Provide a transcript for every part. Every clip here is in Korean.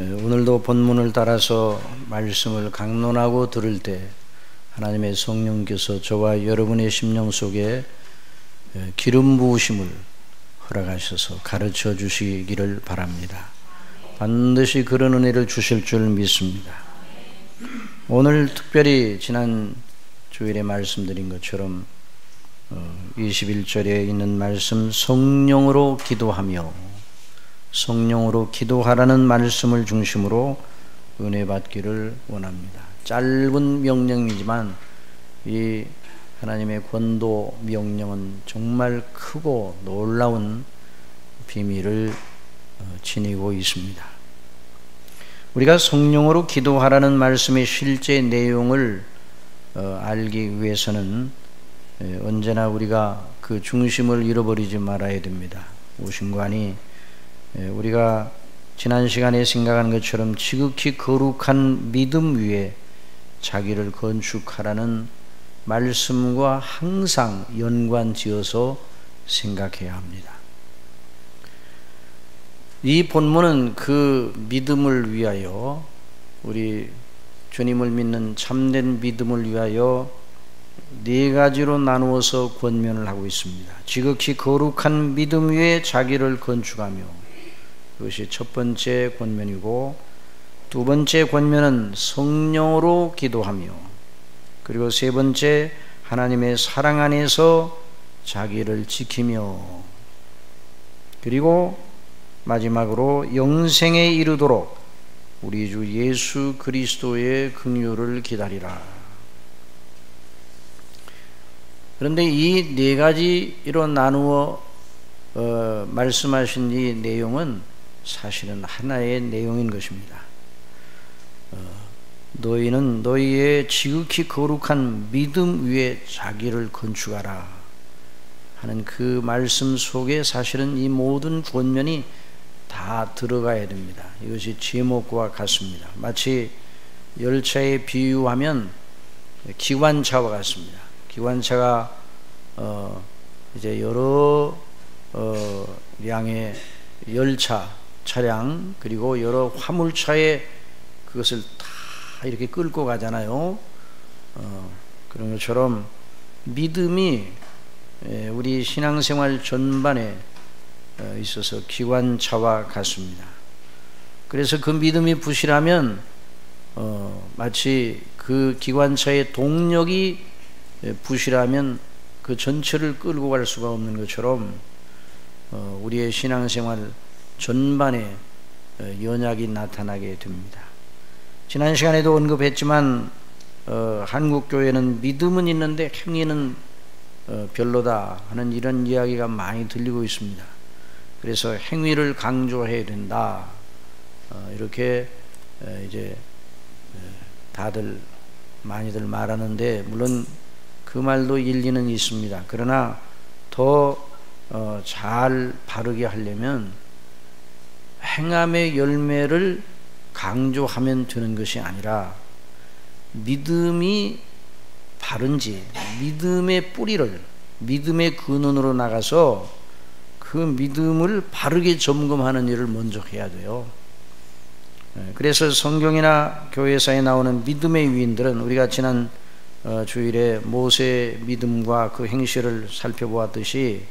예, 오늘도 본문을 따라서 말씀을 강론하고 들을 때 하나님의 성령께서 저와 여러분의 심령 속에 예, 기름 부으심을 허락하셔서 가르쳐 주시기를 바랍니다. 반드시 그런 은혜를 주실 줄 믿습니다. 오늘 특별히 지난 주일에 말씀드린 것처럼 21절에 어, 있는 말씀 성령으로 기도하며 성령으로 기도하라는 말씀을 중심으로 은혜 받기를 원합니다. 짧은 명령이지만 이 하나님의 권도 명령은 정말 크고 놀라운 비밀을 어, 지니고 있습니다. 우리가 성령으로 기도하라는 말씀의 실제 내용을 어, 알기 위해서는 언제나 우리가 그 중심을 잃어버리지 말아야 됩니다. 오신관이 우리가 지난 시간에 생각한 것처럼 지극히 거룩한 믿음 위에 자기를 건축하라는 말씀과 항상 연관지어서 생각해야 합니다. 이 본문은 그 믿음을 위하여 우리 주님을 믿는 참된 믿음을 위하여 네 가지로 나누어서 권면을 하고 있습니다. 지극히 거룩한 믿음 위에 자기를 건축하며 그것이 첫 번째 권면이고 두 번째 권면은 성령으로 기도하며 그리고 세 번째 하나님의 사랑 안에서 자기를 지키며 그리고 마지막으로 영생에 이르도록 우리 주 예수 그리스도의 긍휼을 기다리라. 그런데 이 네 가지로 나누어 어, 말씀하신 이 내용은 사실은 하나의 내용인 것입니다. 어, 너희는 너희의 지극히 거룩한 믿음 위에 자기를 건축하라 하는 그 말씀 속에 사실은 이 모든 권면이 다 들어가야 됩니다. 이것이 제목과 같습니다. 마치 열차에 비유하면 기관차와 같습니다. 기관차가 어 이제 여러 어 양의 열차 차량 그리고 여러 화물차에 그것을 다 이렇게 끌고 가잖아요. 어, 그런 것처럼 믿음이 예, 우리 신앙생활 전반에 어, 있어서 기관차와 같습니다. 그래서 그 믿음이 부실하면 어, 마치 그 기관차의 동력이 예, 부실하면 그 전체를 끌고 갈 수가 없는 것처럼 어, 우리의 신앙생활 전반에 어, 연약이 나타나게 됩니다. 지난 시간에도 언급했지만 어, 한국 교회는 믿음은 있는데 행위는 어, 별로다 하는 이런 이야기가 많이 들리고 있습니다. 그래서 행위를 강조해야 된다. 어, 이렇게 어, 이제 다들 많이들 말하는데 물론 그 말도 일리는 있습니다. 그러나 더 잘 바르게 하려면 행함의 열매를 강조하면 되는 것이 아니라 믿음이 바른지 믿음의 뿌리를 믿음의 근원으로 나가서 그 믿음을 바르게 점검하는 일을 먼저 해야 돼요. 예, 그래서 성경이나 교회사에 나오는 믿음의 위인들은 우리가 지난 어, 주일에 모세 믿음과 그 행실을 살펴보았듯이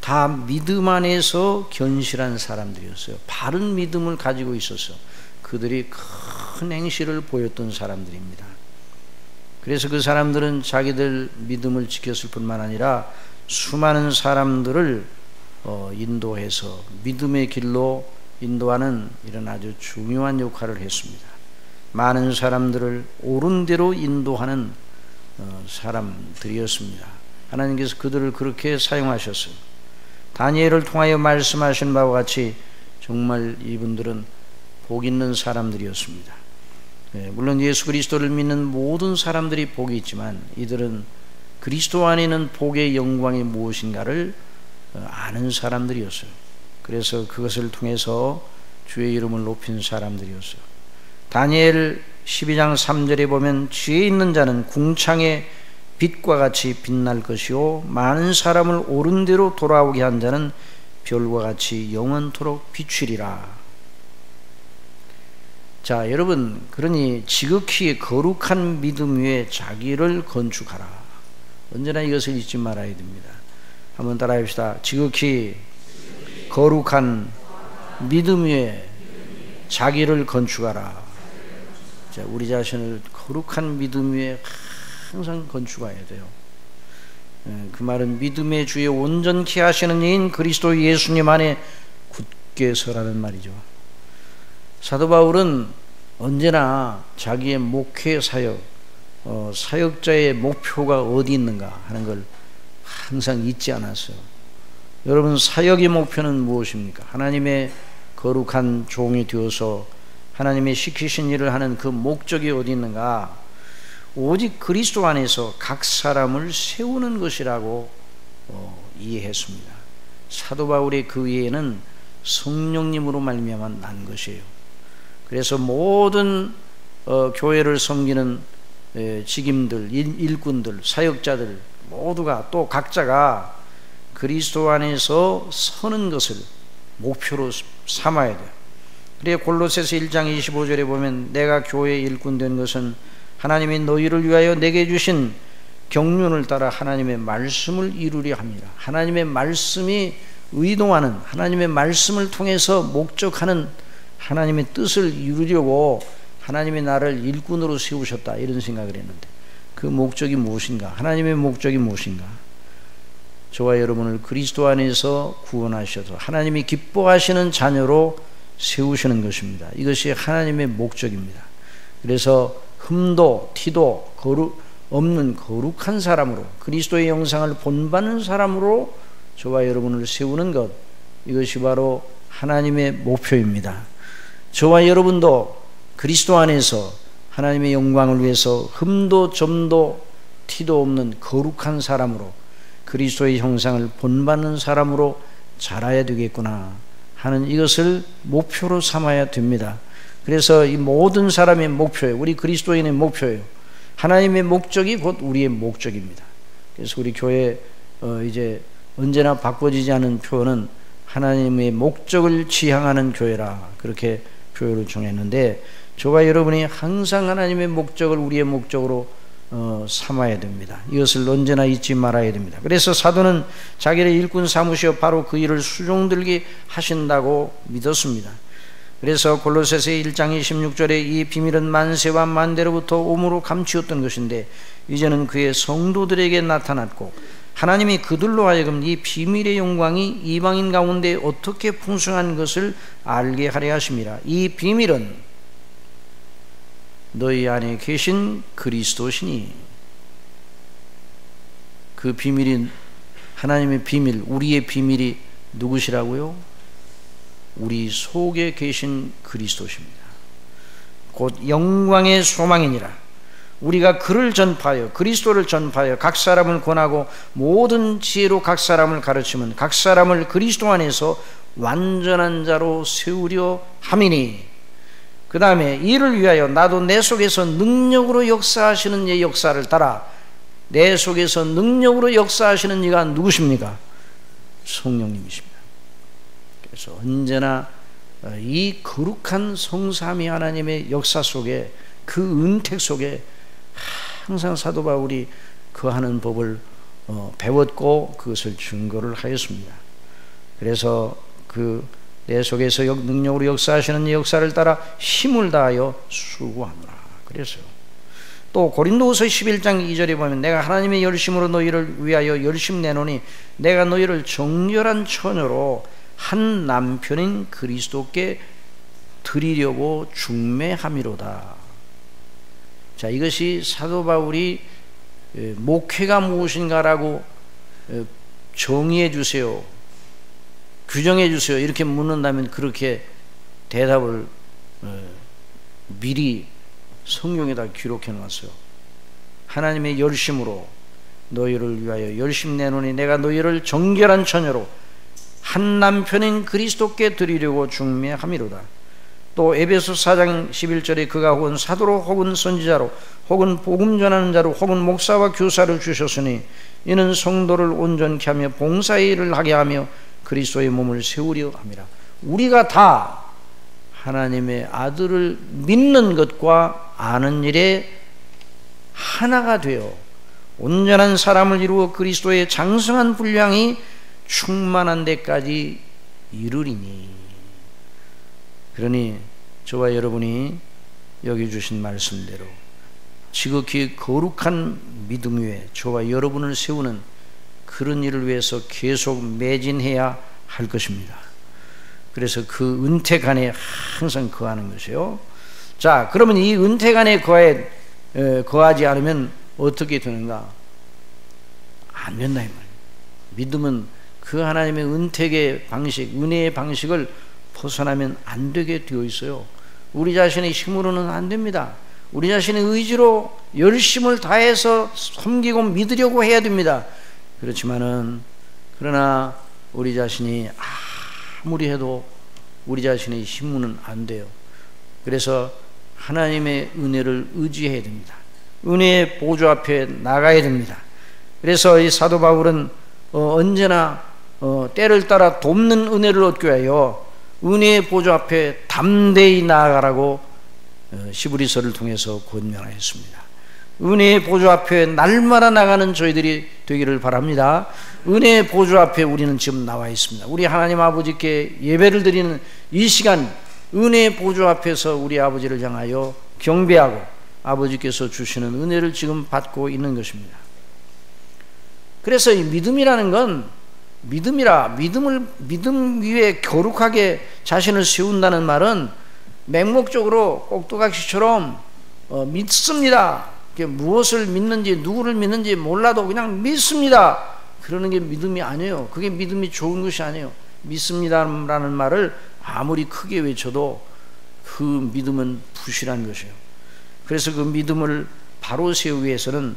다 믿음 안에서 견실한 사람들이었어요. 바른 믿음을 가지고 있어서 그들이 큰 행실을 보였던 사람들입니다. 그래서 그 사람들은 자기들 믿음을 지켰을 뿐만 아니라 수많은 사람들을 어, 인도해서 믿음의 길로 인도하는 이런 아주 중요한 역할을 했습니다. 많은 사람들을 옳은 대로 인도하는 어, 사람들이었습니다. 하나님께서 그들을 그렇게 사용하셨어요. 다 니엘을 통하여 말씀하신 바와 같이 정말 이분들은 복 있는 사람들이었습니다. 네, 물론 예수 그리스도를 믿는 모든 사람들이 복이 있지만 이들은 그리스도 안에는 복의 영광이 무엇인가를 어, 아는 사람들이었어요. 그래서 그것을 통해서 주의 이름을 높인 사람들이었어요. 다니엘 12장 3절에 보면 지혜 있는 자는 궁창의 빛과 같이 빛날 것이요 많은 사람을 옳은 대로 돌아오게 한 자는 별과 같이 영원토록 비추리라. 자, 여러분, 그러니 지극히 거룩한 믿음 위에 자기를 건축하라. 언제나 이것을 잊지 말아야 됩니다. 한번 따라해 봅시다. 지극히 거룩한 믿음 위에 자기를 건축하라. 자, 우리 자신을 거룩한 믿음 위에 항상 건축해야 돼요. 예, 그 말은 믿음의 주에 온전케 하시는 이인 그리스도 예수님 안에 굳게 서라는 말이죠. 사도 바울은 언제나 자기의 목회 사역, 어, 사역자의 목표가 어디 있는가 하는 걸 항상 잊지 않았어요. 여러분 사역의 목표는 무엇입니까? 하나님의 거룩한 종이 되어서 하나님의 시키신 일을 하는 그 목적이 어디 있는가? 오직 그리스도 안에서 각 사람을 세우는 것이라고 어, 이해했습니다. 사도 바울의 그 이해는 성령님으로 말미암아 난 것이에요. 그래서 모든 어, 교회를 섬기는 에, 직임들, 일, 군들 사역자들 모두가 또 각자가 그리스도 안에서 서는 것을 목표로 삼아야 돼요. 그래 골로새서 1장 25절에 보면 내가 교회 일꾼 된 것은 하나님이 너희를 위하여 내게 주신 경륜을 따라 하나님의 말씀을 이루려 합니다. 하나님의 말씀이 의동하는 하나님의 말씀을 통해서 목적하는 하나님의 뜻을 이루려고 하나님이 나를 일꾼으로 세우셨다 이런 생각을 했는데 그 목적이 무엇인가? 하나님의 목적이 무엇인가? 저와 여러분을 그리스도 안에서 구원하셔서 하나님이 기뻐하시는 자녀로 세우시는 것입니다. 이것이 하나님의 목적입니다. 그래서 흠도 티도 거룩 없는 거룩한 사람으로 그리스도의 영상을 본받는 사람으로 저와 여러분을 세우는 것 이것이 바로 하나님의 목표입니다. 저와 여러분도 그리스도 안에서 하나님의 영광을 위해서 흠도 점도 티도 없는 거룩한 사람으로 그리스도의 형상을 본받는 사람으로 자라야 되겠구나 하는 이것을 목표로 삼아야 됩니다. 그래서 이 모든 사람의 목표예요. 우리 그리스도인의 목표예요. 하나님의 목적이 곧 우리의 목적입니다. 그래서 우리 교회 어 이제 언제나 바꿔지지 않은 표현은 하나님의 목적을 지향하는 교회라 그렇게 표현을 정했는데 저와 여러분이 항상 하나님의 목적을 우리의 목적으로 어, 삼아야 됩니다. 이것을 언제나 잊지 말아야 됩니다. 그래서 사도는 자기를 일꾼 삼으시어 바로 그 일을 수종들게 하신다고 믿었습니다. 그래서 골로새서 1장 26절에 이 비밀은 만세와 만대로부터 오므로 감추었던 것인데 이제는 그의 성도들에게 나타났고 하나님이 그들로 하여금 이 비밀의 영광이 이방인 가운데 어떻게 풍성한 것을 알게 하려 하심이라. 이 비밀은 너희 안에 계신 그리스도시니 그 비밀이 하나님의 비밀, 우리의 비밀이 누구시라고요? 우리 속에 계신 그리스도십니다. 곧 영광의 소망이니라. 우리가 그를 전파하여 그리스도를 전파하여 각 사람을 권하고 모든 지혜로 각 사람을 가르치면 각 사람을 그리스도 안에서 완전한 자로 세우려 함이니 그 다음에 이를 위하여 나도 내 속에서 능력으로 역사하시는 예 역사를 따라 내 속에서 능력으로 역사하시는 이가 누구십니까? 성령님이십니다. 그래서 언제나 어, 이 거룩한 성삼위 하나님의 역사 속에 그 은택 속에 항상 사도 바울이 그 하는 법을 어, 배웠고 그것을 증거를 하였습니다. 그래서 그 내 속에서 능력으로 역사하시는 역사를 따라 힘을 다하여 수고하노라. 그랬어요. 또 고린도후서 11장 2절에 보면 내가 하나님의 열심으로 너희를 위하여 열심 내노니 내가 너희를 정결한 처녀로 한 남편인 그리스도께 드리려고 중매함이로다. 자, 이것이 사도 바울이 목회가 무엇인가라고 정의해 주세요. 규정해 주세요. 이렇게 묻는다면 그렇게 대답을 미리 성경에다 기록해 놨어요. 하나님의 열심으로 너희를 위하여 열심 내노니 내가 너희를 정결한 처녀로 한 남편인 그리스도께 드리려고 중매함이로다. 또 에베소 4장 11절에 그가 혹은 사도로 혹은 선지자로 혹은 복음 전하는 자로 혹은 목사와 교사를 주셨으니 이는 성도를 온전케 하며 봉사의 일을 하게 하며 그리스도의 몸을 세우려 함이라. 우리가 다 하나님의 아들을 믿는 것과 아는 일에 하나가 되어 온전한 사람을 이루어 그리스도의 장성한 분량이 충만한 데까지 이르리니 그러니 저와 여러분이 여기 주신 말씀대로 지극히 거룩한 믿음 위에 저와 여러분을 세우는 그런 일을 위해서 계속 매진해야 할 것입니다. 그래서 그 은택 안에 항상 거하는 것이요. 자, 그러면 이 은택 안에 거해, 거하지 않으면 어떻게 되는가? 안 된다, 이 말이에요. 믿음은 그 하나님의 은택의 방식, 은혜의 방식을 벗어나면 안 되게 되어 있어요. 우리 자신의 힘으로는 안 됩니다. 우리 자신의 의지로 열심을 다해서 섬기고 믿으려고 해야 됩니다. 그렇지만은 그러나 우리 자신이 아무리 해도 우리 자신의 힘으로는 안 돼요. 그래서 하나님의 은혜를 의지해야 됩니다. 은혜의 보좌 앞에 나가야 됩니다. 그래서 이 사도 바울은 어, 언제나 어, 때를 따라 돕는 은혜를 얻기 위하여 은혜의 보좌 앞에 담대히 나아가라고 어, 시브리서를 통해서 권면하였습니다. 은혜의 보좌 앞에 날마다 나가는 저희들이 되기를 바랍니다. 은혜의 보좌 앞에 우리는 지금 나와 있습니다. 우리 하나님 아버지께 예배를 드리는 이 시간 은혜의 보좌 앞에서 우리 아버지를 향하여 경배하고 아버지께서 주시는 은혜를 지금 받고 있는 것입니다. 그래서 이 믿음이라는 건 믿음이라 믿음을 믿음 위에 거룩하게 자신을 세운다는 말은 맹목적으로 꼭두각시처럼 어, 믿습니다. 무엇을 믿는지 누구를 믿는지 몰라도 그냥 믿습니다. 그러는 게 믿음이 아니에요. 그게 믿음이 좋은 것이 아니에요. 믿습니다라는 말을 아무리 크게 외쳐도 그 믿음은 부실한 것이에요. 그래서 그 믿음을 바로 세우기 위해서는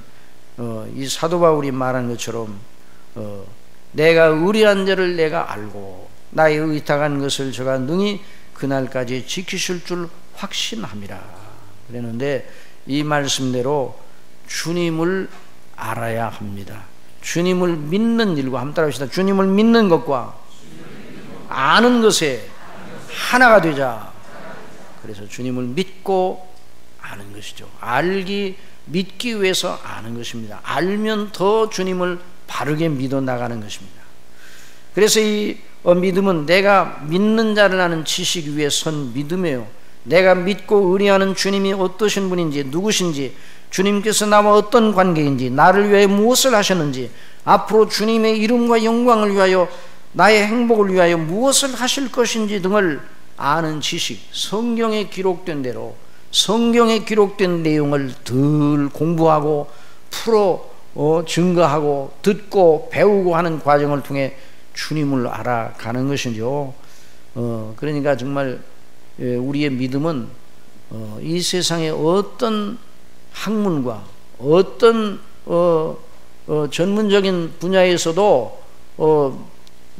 어, 이 사도 바울이 말한 것처럼 어, 내가 의리한 자를 내가 알고 나의 의탁한 것을 저가 능히 그날까지 지키실 줄 확신함이라 그랬는데 이 말씀대로 주님을 알아야 합니다. 주님을 믿는 일과 함 따라합시다. 주님을 믿는 것과 아는 것에 하나가 되자. 그래서 주님을 믿고 아는 것이죠. 알기 믿기 위해서 아는 것입니다. 알면 더 주님을 바르게 믿어 나가는 것입니다. 그래서 이 어, 믿음은 내가 믿는 자를 아는 지식 위에 선 믿음이에요. 내가 믿고 의뢰하는 주님이 어떠신 분인지 누구신지 주님께서 나와 어떤 관계인지 나를 위해 무엇을 하셨는지 앞으로 주님의 이름과 영광을 위하여 나의 행복을 위하여 무엇을 하실 것인지 등을 아는 지식 성경에 기록된 대로 성경에 기록된 내용을 늘 공부하고 풀어 어, 증거하고 듣고 배우고 하는 과정을 통해 주님을 알아가는 것이죠. 어, 그러니까 정말 예, 우리의 믿음은 어, 이 세상의 어떤 학문과 어떤 어, 어, 전문적인 분야에서도 어,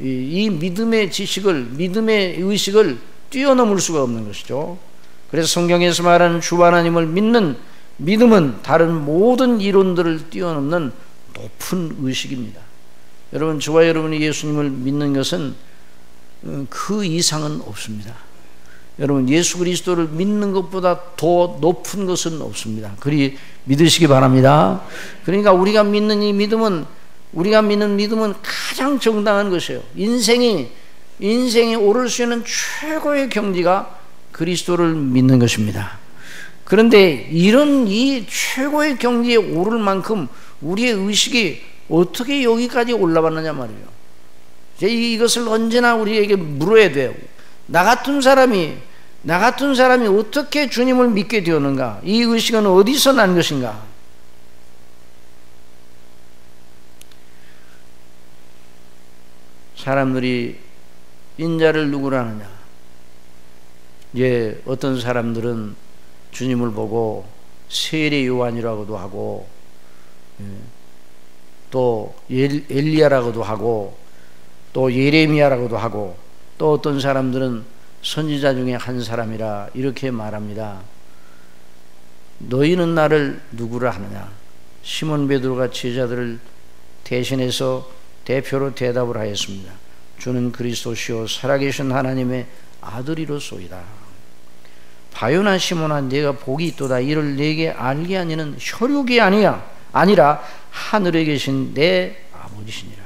이, 이 믿음의 지식을 믿음의 의식을 뛰어넘을 수가 없는 것이죠. 그래서 성경에서 말하는 주 하나님을 믿는 믿음은 다른 모든 이론들을 뛰어넘는 높은 의식입니다. 여러분, 저와 여러분이 예수님을 믿는 것은 어, 그 이상은 없습니다. 여러분, 예수 그리스도를 믿는 것보다 더 높은 것은 없습니다. 그리 믿으시기 바랍니다. 그러니까 우리가 믿는 이 믿음은 우리가 믿는 믿음은 가장 정당한 것이에요. 인생이 인생이 오를 수 있는 최고의 경지가 그리스도를 믿는 것입니다. 그런데 이런 이 최고의 경지에 오를 만큼 우리의 의식이 어떻게 여기까지 올라왔느냐 말이에요. 이것을 언제나 우리에게 물어야 돼요. 나 같은 사람이 나 같은 사람이 어떻게 주님을 믿게 되었는가? 이 의식은 어디서 난 것인가? 사람들이 인자를 누구라느냐? 예, 어떤 사람들은 주님을 보고 세례 요한이라고도 하고 예, 또 엘리야라고도 하고 또 예레미야라고도 하고 또 어떤 사람들은 선지자 중에 한 사람이라 이렇게 말합니다. 너희는 나를 누구라 하느냐? 시몬 베드로가 제자들을 대신해서 대표로 대답을 하였습니다. 주는 그리스도시요 살아계신 하나님의 아들이로소이다. 바요나 시모나 내가 복이 있도다. 이를 내게 알게 하니는 혈육이 아니야. 아니라 하늘에 계신 내 아버지시니라.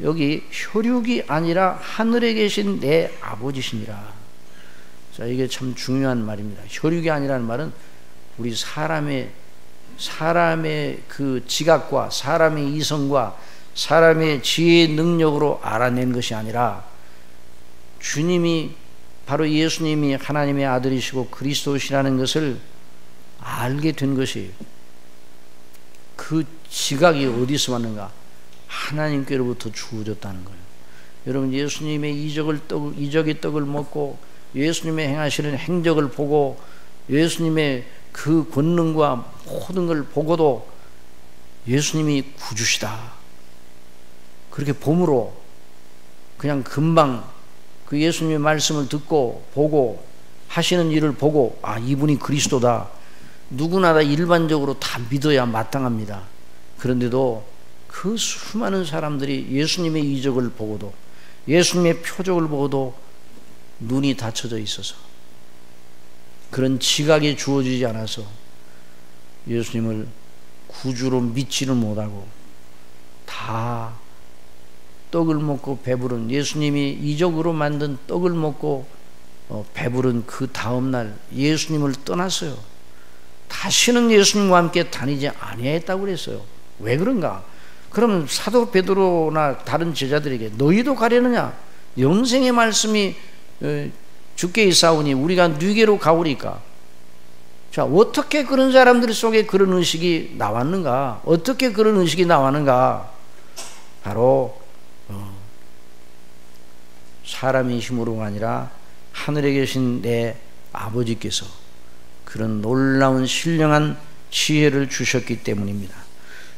여기 혈육이 아니라 하늘에 계신 내 아버지시니라. 자 이게 참 중요한 말입니다. 혈육이 아니라는 말은 우리 사람의 사람의 그 지각과 사람의 이성과 사람의 지혜 능력으로 알아낸 것이 아니라 주님이 바로 예수님이 하나님의 아들이시고 그리스도시라는 것을 알게 된 것이 그 지각이 어디서 왔는가? 하나님께로부터 주어졌다는 거예요. 여러분 예수님의 이적을 떡 이적의 떡을 먹고 예수님의 행하시는 행적을 보고 예수님의 그 권능과 모든 걸 보고도 예수님이 구주시다. 그렇게 봄으로 그냥 금방 그 예수님의 말씀을 듣고 보고 하시는 일을 보고 아 이분이 그리스도다. 누구나 다 일반적으로 다 믿어야 마땅합니다. 그런데도 그 수많은 사람들이 예수님의 이적을 보고도 예수님의 표적을 보고도 눈이 닫혀져 있어서 그런 지각이 주어지지 않아서 예수님을 구주로 믿지를 못하고 다 떡을 먹고 배부른 예수님이 이적으로 만든 떡을 먹고 어, 배부른 그 다음날 예수님을 떠났어요. 다시는 예수님과 함께 다니지 아니했다고 그랬어요. 왜 그런가? 그러면 사도 베드로나 다른 제자들에게 너희도 가려느냐? 영생의 말씀이 어, 주께 있사오니 우리가 뉘게로 가오리까? 자, 어떻게 그런 사람들 속에 그런 의식이 나왔는가? 어떻게 그런 의식이 나왔는가? 바로 어, 사람의 힘으로가 아니라 하늘에 계신 내 아버지께서 그런 놀라운 신령한 지혜를 주셨기 때문입니다.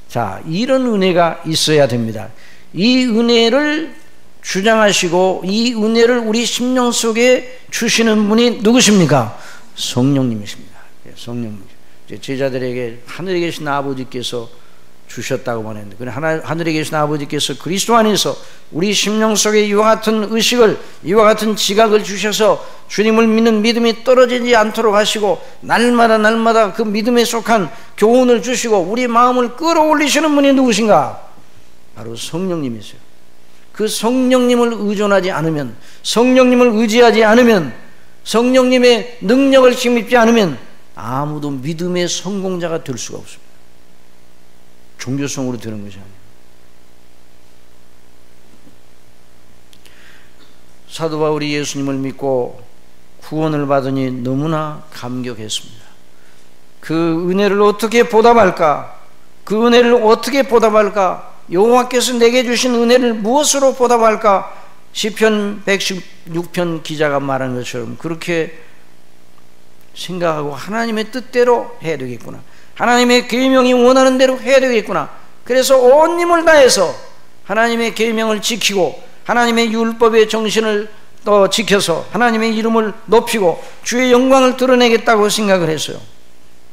자, 이런 은혜가 있어야 됩니다. 이 은혜를 주장하시고 이 은혜를 우리 심령 속에 주시는 분이 누구십니까? 성령님이십니다. 예, 성령님. 제자들에게 하늘에 계신 아버지께서 주셨다고 말했는데 그 하나, 하늘에 계신 아버지께서 그리스도 안에서 우리 심령 속에 이와 같은 의식을 이와 같은 지각을 주셔서 주님을 믿는 믿음이 떨어지지 않도록 하시고 날마다 날마다 그 믿음에 속한 교훈을 주시고 우리 마음을 끌어올리시는 분이 누구신가? 바로 성령님이세요. 그 성령님을 의존하지 않으면 성령님을 의지하지 않으면 성령님의 능력을 힘입지 않으면 아무도 믿음의 성공자가 될 수가 없습니다. 종교성으로 되는 것이 아니에요. 사도 바울이 예수님을 믿고 구원을 받으니 너무나 감격했습니다. 그 은혜를 어떻게 보답할까? 그 은혜를 어떻게 보답할까? 여호와께서 내게 주신 은혜를 무엇으로 보답할까? 시편 116편 기자가 말한 것처럼 그렇게 생각하고 하나님의 뜻대로 해야 되겠구나. 하나님의 계명이 원하는 대로 해야 되겠구나. 그래서 온 힘을 다해서 하나님의 계명을 지키고 하나님의 율법의 정신을 또 지켜서 하나님의 이름을 높이고 주의 영광을 드러내겠다고 생각을 했어요.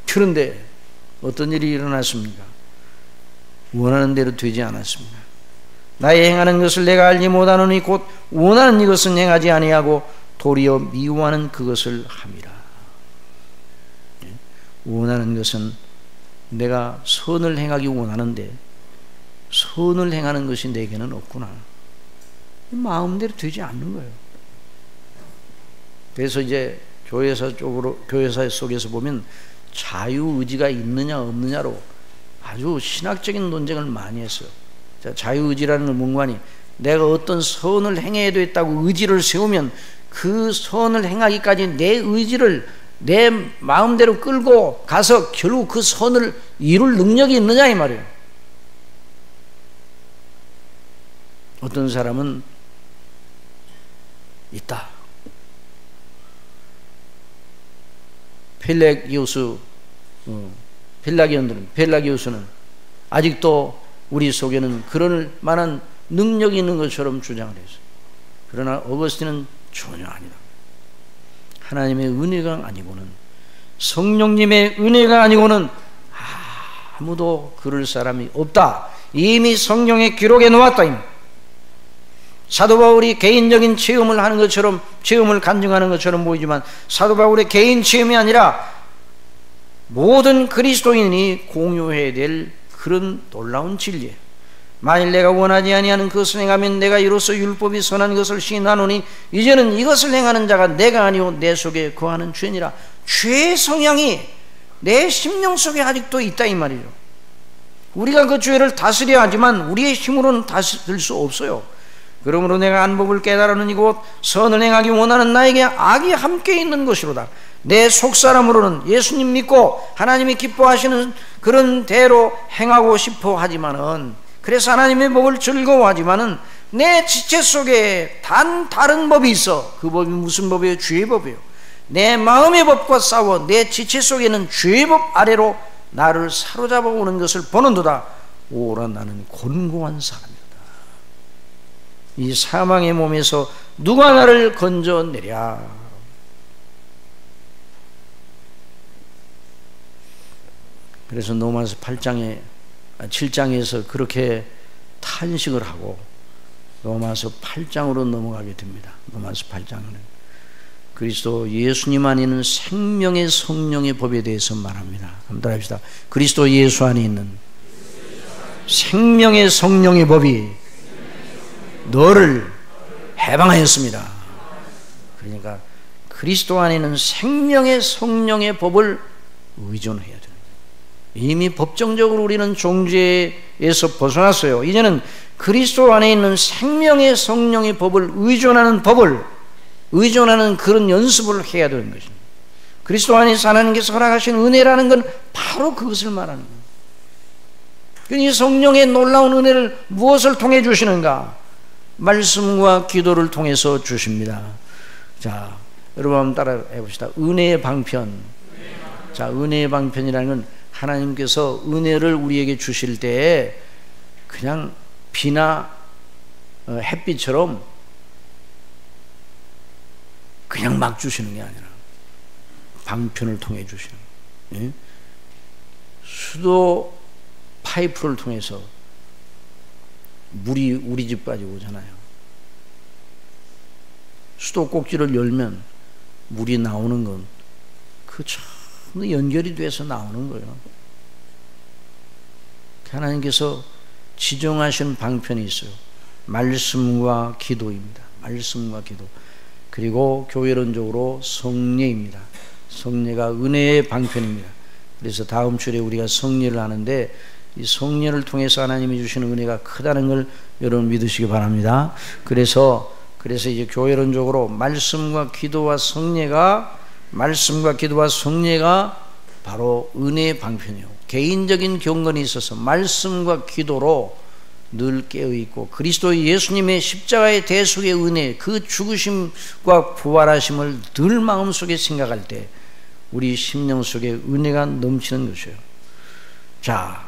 그런데 어떤 일이 일어났습니까? 원하는 대로 되지 않았습니다. 나의 행하는 것을 내가 알지 못하노니 곧 원하는 이것은 행하지 아니하고 도리어 미워하는 그것을 함이라. 예? 원하는 것은 내가 선을 행하기 원하는데 선을 행하는 것이 내게는 없구나. 마음대로 되지 않는 거예요. 그래서 이제 교회사 쪽으로 교회사 속에서 보면 자유 의지가 있느냐 없느냐로 아주 신학적인 논쟁을 많이 했어요. 자, 자유 의지라는 건 뭔가니 내가 어떤 선을 행해야 되겠다고 의지를 세우면 그 선을 행하기까지 내 의지를 내 마음대로 끌고 가서 결국 그 선을 이룰 능력이 있느냐 이 말이에요. 어떤 사람은 있다. 어, 펠라기온들은 펠라기우스는 아직도 우리 속에는 그럴 만한 능력이 있는 것처럼 주장을 했어요. 그러나 어거스틴은 전혀 아니다. 하나님의 은혜가 아니고는 성령님의 은혜가 아니고는 아무도 그럴 사람이 없다. 이미 성령의 기록에 놓았다. 사도 바울이 개인적인 체험을 하는 것처럼 체험을 간증하는 것처럼 보이지만 사도 바울의 개인 체험이 아니라 모든 그리스도인이 공유해야 될 그런 놀라운 진리예요. 만일 내가 원하지 아니하는 그것을 행하면 내가 이로써 율법이 선한 것을 시인하노니 이제는 이것을 행하는 자가 내가 아니오 내 속에 거하는 죄니라. 죄의 성향이 내 심령 속에 아직도 있다 이 말이죠. 우리가 그 죄를 다스려야 하지만 우리의 힘으로는 다스릴 수 없어요. 그러므로 내가 안법을 깨달으니 곧 선을 행하기 원하는 나에게 악이 함께 있는 것이로다. 내 속사람으로는 예수님 믿고 하나님이 기뻐하시는 그런 대로 행하고 싶어 하지만은 그래서 하나님의 법을 즐거워하지만은 내 지체 속에 단 다른 법이 있어. 그 법이 무슨 법이에요? 죄의 법이에요. 내 마음의 법과 싸워 내 지체 속에는 죄의 법 아래로 나를 사로잡아 오는 것을 보는도다. 오라 나는 곤고한 사람이다. 이 사망의 몸에서 누가 나를 건져내랴. 그래서 노마스 8장에 7장에서 그렇게 탄식을 하고 로마서 8장으로 넘어가게 됩니다. 로마서 8장은 그리스도 예수님 안에 있는 생명의 성령의 법에 대해서 말합니다. 한번 따라합시다. 그리스도 예수 안에 있는 생명의 성령의 법이 너를 해방하였습니다. 그러니까 그리스도 안에 있는 생명의 성령의 법을 의존해야 돼. 이미 법정적으로 우리는 종죄에서 벗어났어요. 이제는 그리스도 안에 있는 생명의 성령의 법을 의존하는 법을 의존하는 그런 연습을 해야 되는 것입니다. 그리스도 안에서 하나님께서 허락하신 은혜라는 건 바로 그것을 말하는 거예요. 이 성령의 놀라운 은혜를 무엇을 통해 주시는가? 말씀과 기도를 통해서 주십니다. 자, 여러분 따라 해봅시다. 은혜의 방편. 자, 은혜의 방편이라는 건 하나님께서 은혜를 우리에게 주실 때 그냥 비나 어, 햇빛처럼 그냥 막 주시는 게 아니라 방편을 통해 주시는 예? 수도 파이프를 통해서 물이 우리 집까지 오잖아요. 수도 꼭지를 열면 물이 나오는 건그 연결이 돼서 나오는 거예요. 하나님께서 지정하신 방편이 있어요. 말씀과 기도입니다. 말씀과 기도. 그리고 교회론적으로 성례입니다. 성례가 은혜의 방편입니다. 그래서 다음 주에 우리가 성례를 하는데 이 성례를 통해서 하나님이 주시는 은혜가 크다는 걸 여러분 믿으시기 바랍니다. 그래서 그래서 이제 교회론적으로 말씀과 기도와 성례가 말씀과 기도와 성례가 바로 은혜의 방편이요. 개인적인 경건이 있어서 말씀과 기도로 늘 깨어 있고 그리스도 예수님의 십자가의 대속의 은혜, 그 죽으심과 부활하심을 늘 마음속에 생각할 때 우리 심령 속에 은혜가 넘치는 것이에요. 자,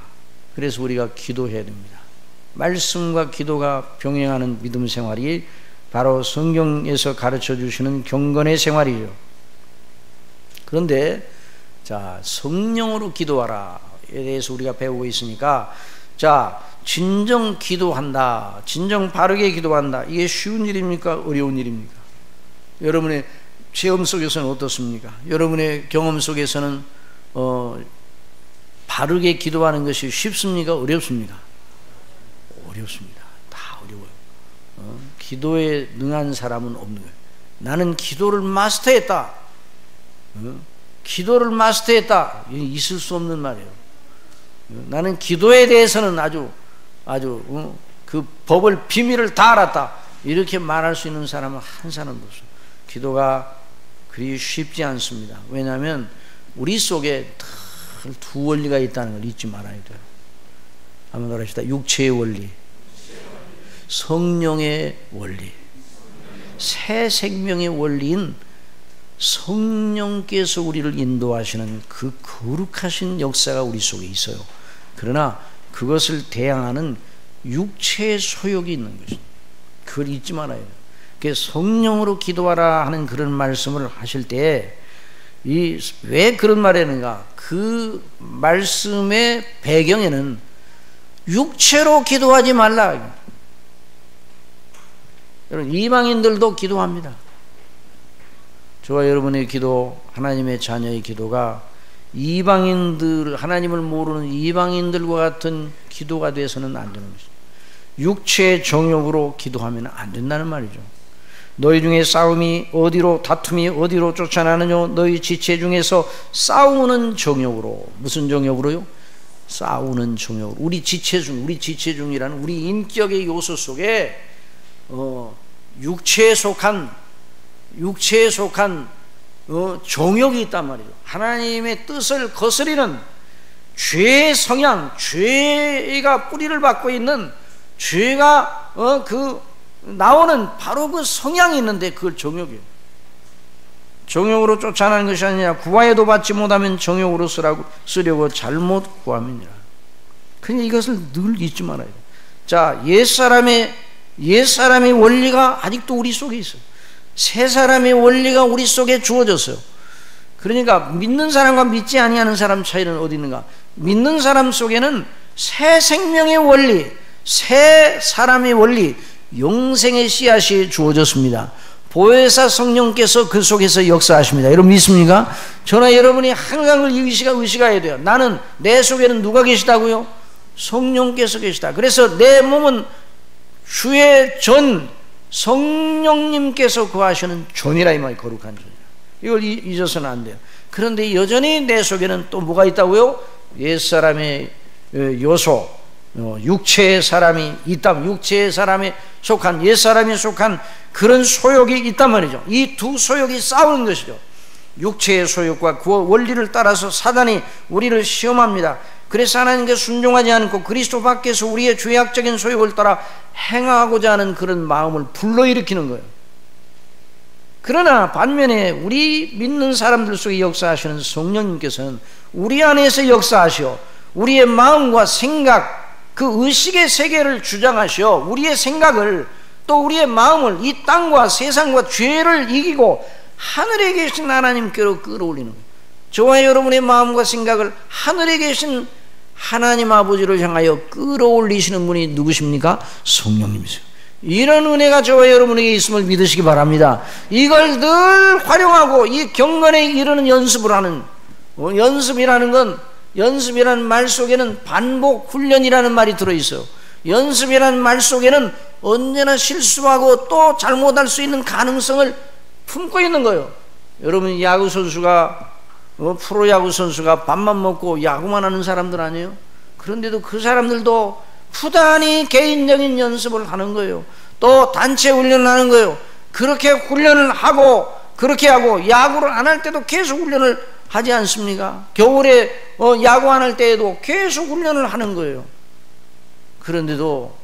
그래서 우리가 기도해야 됩니다. 말씀과 기도가 병행하는 믿음 생활이 바로 성경에서 가르쳐 주시는 경건의 생활이죠. 그런데 자 성령으로 기도하라에 대해서 우리가 배우고 있으니까 자 진정 기도한다. 진정 바르게 기도한다. 이게 쉬운 일입니까? 어려운 일입니까? 여러분의 체험 속에서는 어떻습니까? 여러분의 경험 속에서는 어, 바르게 기도하는 것이 쉽습니까? 어렵습니까? 어렵습니다. 다 어려워요. 어? 기도에 능한 사람은 없는 거예요. 나는 기도를 마스터했다. 어? 기도를 마스터했다. 있을 수 없는 말이에요. 나는 기도에 대해서는 아주 아주 어? 그 법을 비밀을 다 알았다. 이렇게 말할 수 있는 사람은 한 사람도 없어. 기도가 그리 쉽지 않습니다. 왜냐하면 우리 속에 두 원리가 있다는 걸 잊지 말아야 돼요. 한번 말합시다. 육체의 원리, 성령의 원리, 새 생명의 원리인 성령께서 우리를 인도하시는 그 거룩하신 역사가 우리 속에 있어요. 그러나 그것을 대항하는 육체의 소욕이 있는 것이 그걸 잊지 말아야 돼요. 성령으로 기도하라 하는 그런 말씀을 하실 때, 이, 왜 그런 말 하는가? 그 말씀의 배경에는 육체로 기도하지 말라. 여러분 이방인들도 기도합니다. 저와 여러분의 기도, 하나님의 자녀의 기도가 이방인들 하나님을 모르는 이방인들과 같은 기도가 돼서는 안 되는 것입니다. 육체의 정욕으로 기도하면 안 된다는 말이죠. 너희 중에 싸움이 어디로 다툼이 어디로 쫓아나느냐 너희 지체 중에서 싸우는 정욕으로 무슨 정욕으로요? 싸우는 정욕 우리 지체 중 우리 지체 중이라는 우리 인격의 요소 속에 어, 육체에 속한 육체에 속한 어, 정욕이 있단 말이죠. 하나님의 뜻을 거스리는 죄의 성향, 죄가 뿌리를 받고 있는 죄가 어, 그 나오는 바로 그 성향이 있는데 그걸 정욕이에요. 정욕으로 쫓아나는 것이 아니라 구하에도 받지 못하면 정욕으로 쓰라고 쓰려고 잘못 구함이니라. 그냥 이것을 늘 잊지 말아야 돼. 자, 옛 사람의 옛 사람의 원리가 아직도 우리 속에 있어요. 새 사람의 원리가 우리 속에 주어졌어요. 그러니까 믿는 사람과 믿지 아니하는 사람 차이는 어디 있는가? 믿는 사람 속에는 새 생명의 원리, 새 사람의 원리, 영생의 씨앗이 주어졌습니다. 보혜사 성령께서 그 속에서 역사하십니다. 여러분 믿습니까? 저나 여러분이 항상 의시가 의식해야 돼요. 나는 내 속에는 누가 계시다고요? 성령께서 계시다. 그래서 내 몸은 주의 전 성령님께서 거하시는 존이라 이 말이 거룩한 존이라. 이걸 잊어서는 안 돼요. 그런데 여전히 내 속에는 또 뭐가 있다고요? 옛사람의 어, 요소, 어, 육체의 사람이 있다. 육체의 사람에 속한 옛사람이 속한 그런 소욕이 있단 말이죠. 이 두 소욕이 싸우는 것이죠. 육체의 소욕과 그 원리를 따라서 사단이 우리를 시험합니다. 그래서 하나님께 순종하지 않고 그리스도 밖에서 우리의 죄악적인 소욕을 따라 행하고자 하는 그런 마음을 불러일으키는 거예요. 그러나 반면에 우리 믿는 사람들 속에 역사하시는 성령님께서는 우리 안에서 역사하시어 우리의 마음과 생각, 그 의식의 세계를 주장하시어 우리의 생각을 또 우리의 마음을 이 땅과 세상과 죄를 이기고 하늘에 계신 하나님께로 끌어올리는 거예요. 저와 여러분의 마음과 생각을 하늘에 계신 하나님 아버지를 향하여 끌어올리시는 분이 누구십니까? 성령님이세요. 이런 은혜가 저와 여러분에게 있음을 믿으시기 바랍니다. 이걸 늘 활용하고 이 경건에 이르는 연습을 하는 어, 연습이라는 건 연습이라는 말 속에는 반복 훈련이라는 말이 들어 있어요. 연습이라는 말 속에는 언제나 실수하고 또 잘못할 수 있는 가능성을 품고 있는 거예요. 여러분 야구 선수가 어, 프로야구 선수가 밥만 먹고 야구만 하는 사람들 아니에요? 그런데도 그 사람들도 부단히 개인적인 연습을 하는 거예요. 또 단체 훈련을 하는 거예요. 그렇게 훈련을 하고 그렇게 하고 야구를 안 할 때도 계속 훈련을 하지 않습니까? 겨울에 어, 야구 안 할 때에도 계속 훈련을 하는 거예요. 그런데도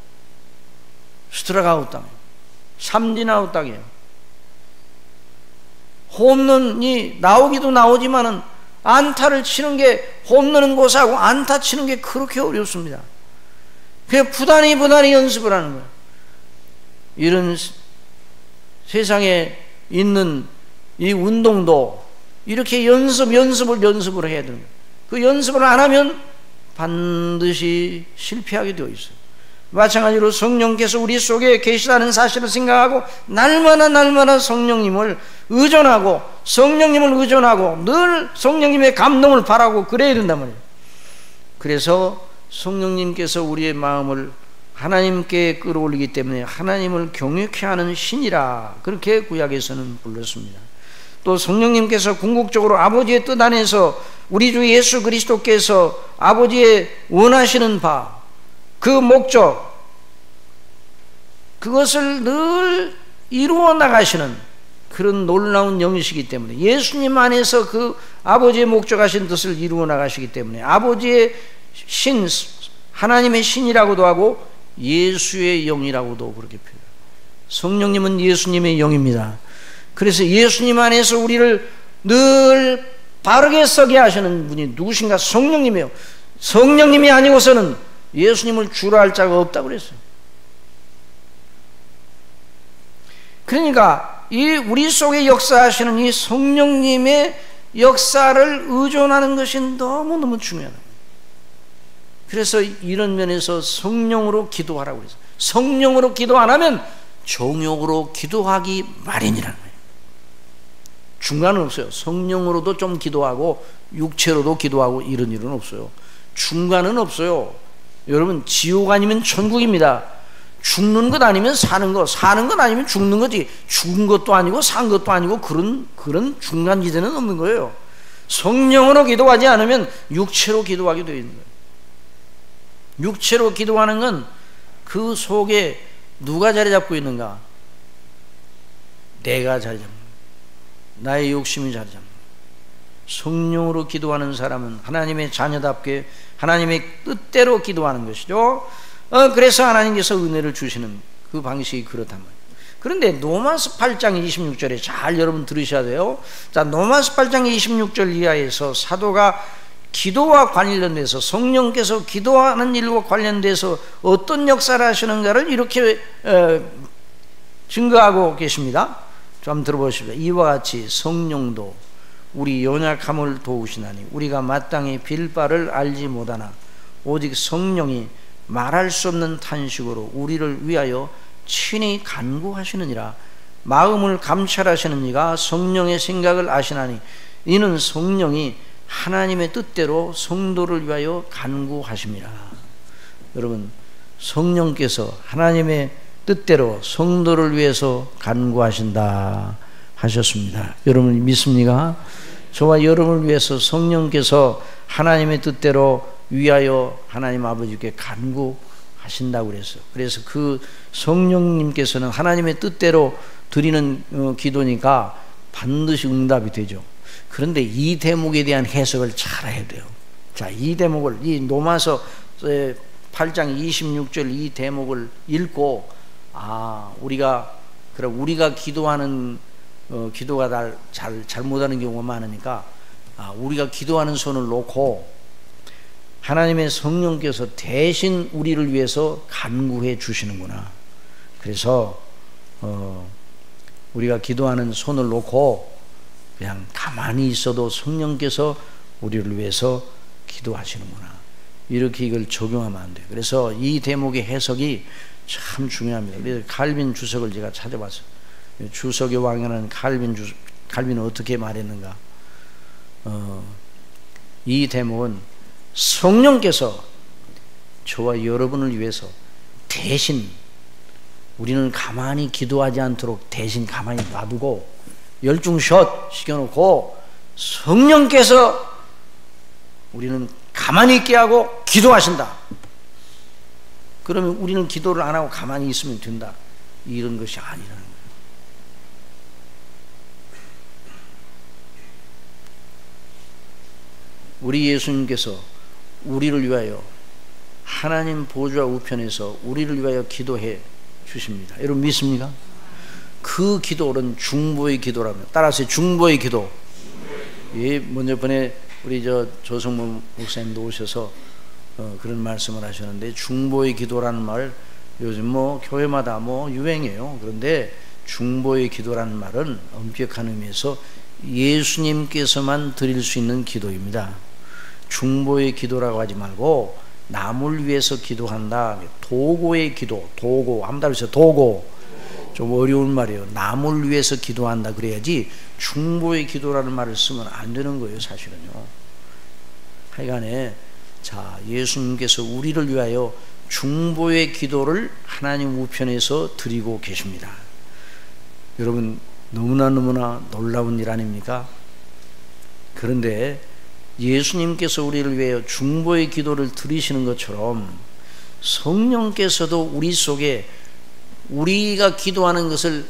스트라이크아웃 당해요. 삼진 아웃 당해요. 홈런이 나오기도 나오지만은 안타를 치는 게 홈런은 고사하고 안타 치는 게 그렇게 어렵습니다. 그냥 부단히 부단히 연습을 하는 거예요. 이런 세상에 있는 이 운동도 이렇게 연습, 연습을, 연습을 해야 되는 거예요. 그 연습을 안 하면 반드시 실패하게 되어 있어요. 마찬가지로 성령께서 우리 속에 계시다는 사실을 생각하고 날마다 날마다 성령님을 의존하고 성령님을 의존하고 늘 성령님의 감동을 바라고 그래야 된단 말이에요. 그래서 성령님께서 우리의 마음을 하나님께 끌어올리기 때문에 하나님을 경외케 하는 신이라 그렇게 구약에서는 불렀습니다. 또 성령님께서 궁극적으로 아버지의 뜻 안에서 우리 주 예수 그리스도께서 아버지의 원하시는 바 그 목적, 그것을 늘 이루어 나가시는 그런 놀라운 영이시기 때문에 예수님 안에서 그 아버지의 목적하신 뜻을 이루어 나가시기 때문에 아버지의 신, 하나님의 신이라고도 하고 예수의 영이라고도 그렇게 표현해요. 성령님은 예수님의 영입니다. 그래서 예수님 안에서 우리를 늘 바르게 서게 하시는 분이 누구신가? 성령님이에요. 성령님이 아니고서는 예수님을 주라 할 자가 없다고 그랬어요. 그러니까 이 우리 속에 역사하시는 이 성령님의 역사를 의존하는 것이 너무너무 중요하다. 그래서 이런 면에서 성령으로 기도하라고 그랬어요. 성령으로 기도 안 하면 정욕으로 기도하기 마련이라는 거예요. 중간은 없어요. 성령으로도 좀 기도하고 육체로도 기도하고 이런 일은 없어요. 중간은 없어요. 여러분 지옥 아니면 천국입니다. 죽는 것 아니면 사는 것, 사는 것 아니면 죽는 거지. 죽은 것도 아니고 산 것도 아니고 그런 그런 중간 기제는 없는 거예요. 성령으로 기도하지 않으면 육체로 기도하게 되어 있는 거예요. 육체로 기도하는 건 그 속에 누가 자리 잡고 있는가? 내가 자리 잡는 나의 욕심이 자리 잡는 성령으로 기도하는 사람은 하나님의 자녀답게 하나님의 뜻대로 기도하는 것이죠. 어, 그래서 하나님께서 은혜를 주시는 그 방식이 그렇단 말이에요. 그런데 노마스 8장 26절에 잘 여러분 들으셔야 돼요. 자, 노마스 8장 26절 이하에서 사도가 기도와 관련돼서 성령께서 기도하는 일과 관련돼서 어떤 역사를 하시는가를 이렇게 어, 증거하고 계십니다. 좀 들어보십시오. 이와 같이 성령도 우리 연약함을 도우시나니 우리가 마땅히 빌 바를 알지 못하나 오직 성령이 말할 수 없는 탄식으로 우리를 위하여 친히 간구하시느니라 마음을 감찰하시는 이가 성령의 생각을 아시나니 이는 성령이 하나님의 뜻대로 성도를 위하여 간구하십니다. 여러분 성령께서 하나님의 뜻대로 성도를 위해서 간구하신다 하셨습니다. 여러분 믿습니까? 저와 여러분을 위해서 성령께서 하나님의 뜻대로 위하여 하나님 아버지께 간구하신다고 그랬어요. 그래서 그 성령님께서는 하나님의 뜻대로 드리는 어, 기도니까 반드시 응답이 되죠. 그런데 이 대목에 대한 해석을 잘 해야 돼요. 자, 이 대목을 이 로마서 8장 26절 이 대목을 읽고 아, 우리가 그럼 우리가 기도하는 어, 기도가 잘, 잘 잘못하는 경우가 많으니까 아, 우리가 기도하는 손을 놓고 하나님의 성령께서 대신 우리를 위해서 간구해 주시는구나. 그래서 어, 우리가 기도하는 손을 놓고 그냥 가만히 있어도 성령께서 우리를 위해서 기도하시는구나. 이렇게 이걸 적용하면 안 돼요. 그래서 이 대목의 해석이 참 중요합니다. 그래서 칼빈 주석을 제가 찾아봤어요. 주석의 왕이라는 칼빈 주, 칼빈은 어떻게 말했는가? 어, 이 대목은 성령께서 저와 여러분을 위해서 대신 우리는 가만히 기도하지 않도록 대신 가만히 놔두고 열중샷 시켜놓고 성령께서 우리는 가만히 있게 하고 기도하신다. 그러면 우리는 기도를 안 하고 가만히 있으면 된다. 이런 것이 아니라는 거예요. 우리 예수님께서 우리를 위하여 하나님 보좌 우편에서 우리를 위하여 기도해 주십니다. 여러분 믿습니까? 그 기도는 중보의 기도라며 따라서 중보의 기도. 예, 먼저 번에 우리 저 조성모 목사님도 오셔서 어, 그런 말씀을 하셨는데 중보의 기도라는 말 요즘 뭐 교회마다 뭐 유행해요. 그런데 중보의 기도라는 말은 엄격한 의미에서 예수님께서만 드릴 수 있는 기도입니다. 중보의 기도라고 하지 말고 남을 위해서 기도한다. 도고의 기도, 도고. 한번 따르세요. 도고. 좀 어려운 말이에요. 남을 위해서 기도한다 그래야지 중보의 기도라는 말을 쓰면 안 되는 거예요, 사실은요. 하여간에 자, 예수님께서 우리를 위하여 중보의 기도를 하나님 우편에서 드리고 계십니다. 여러분, 너무나 너무나 놀라운 일 아닙니까? 그런데 예수님께서 우리를 위하여 중보의 기도를 드리시는 것처럼 성령께서도 우리 속에 우리가 기도하는 것을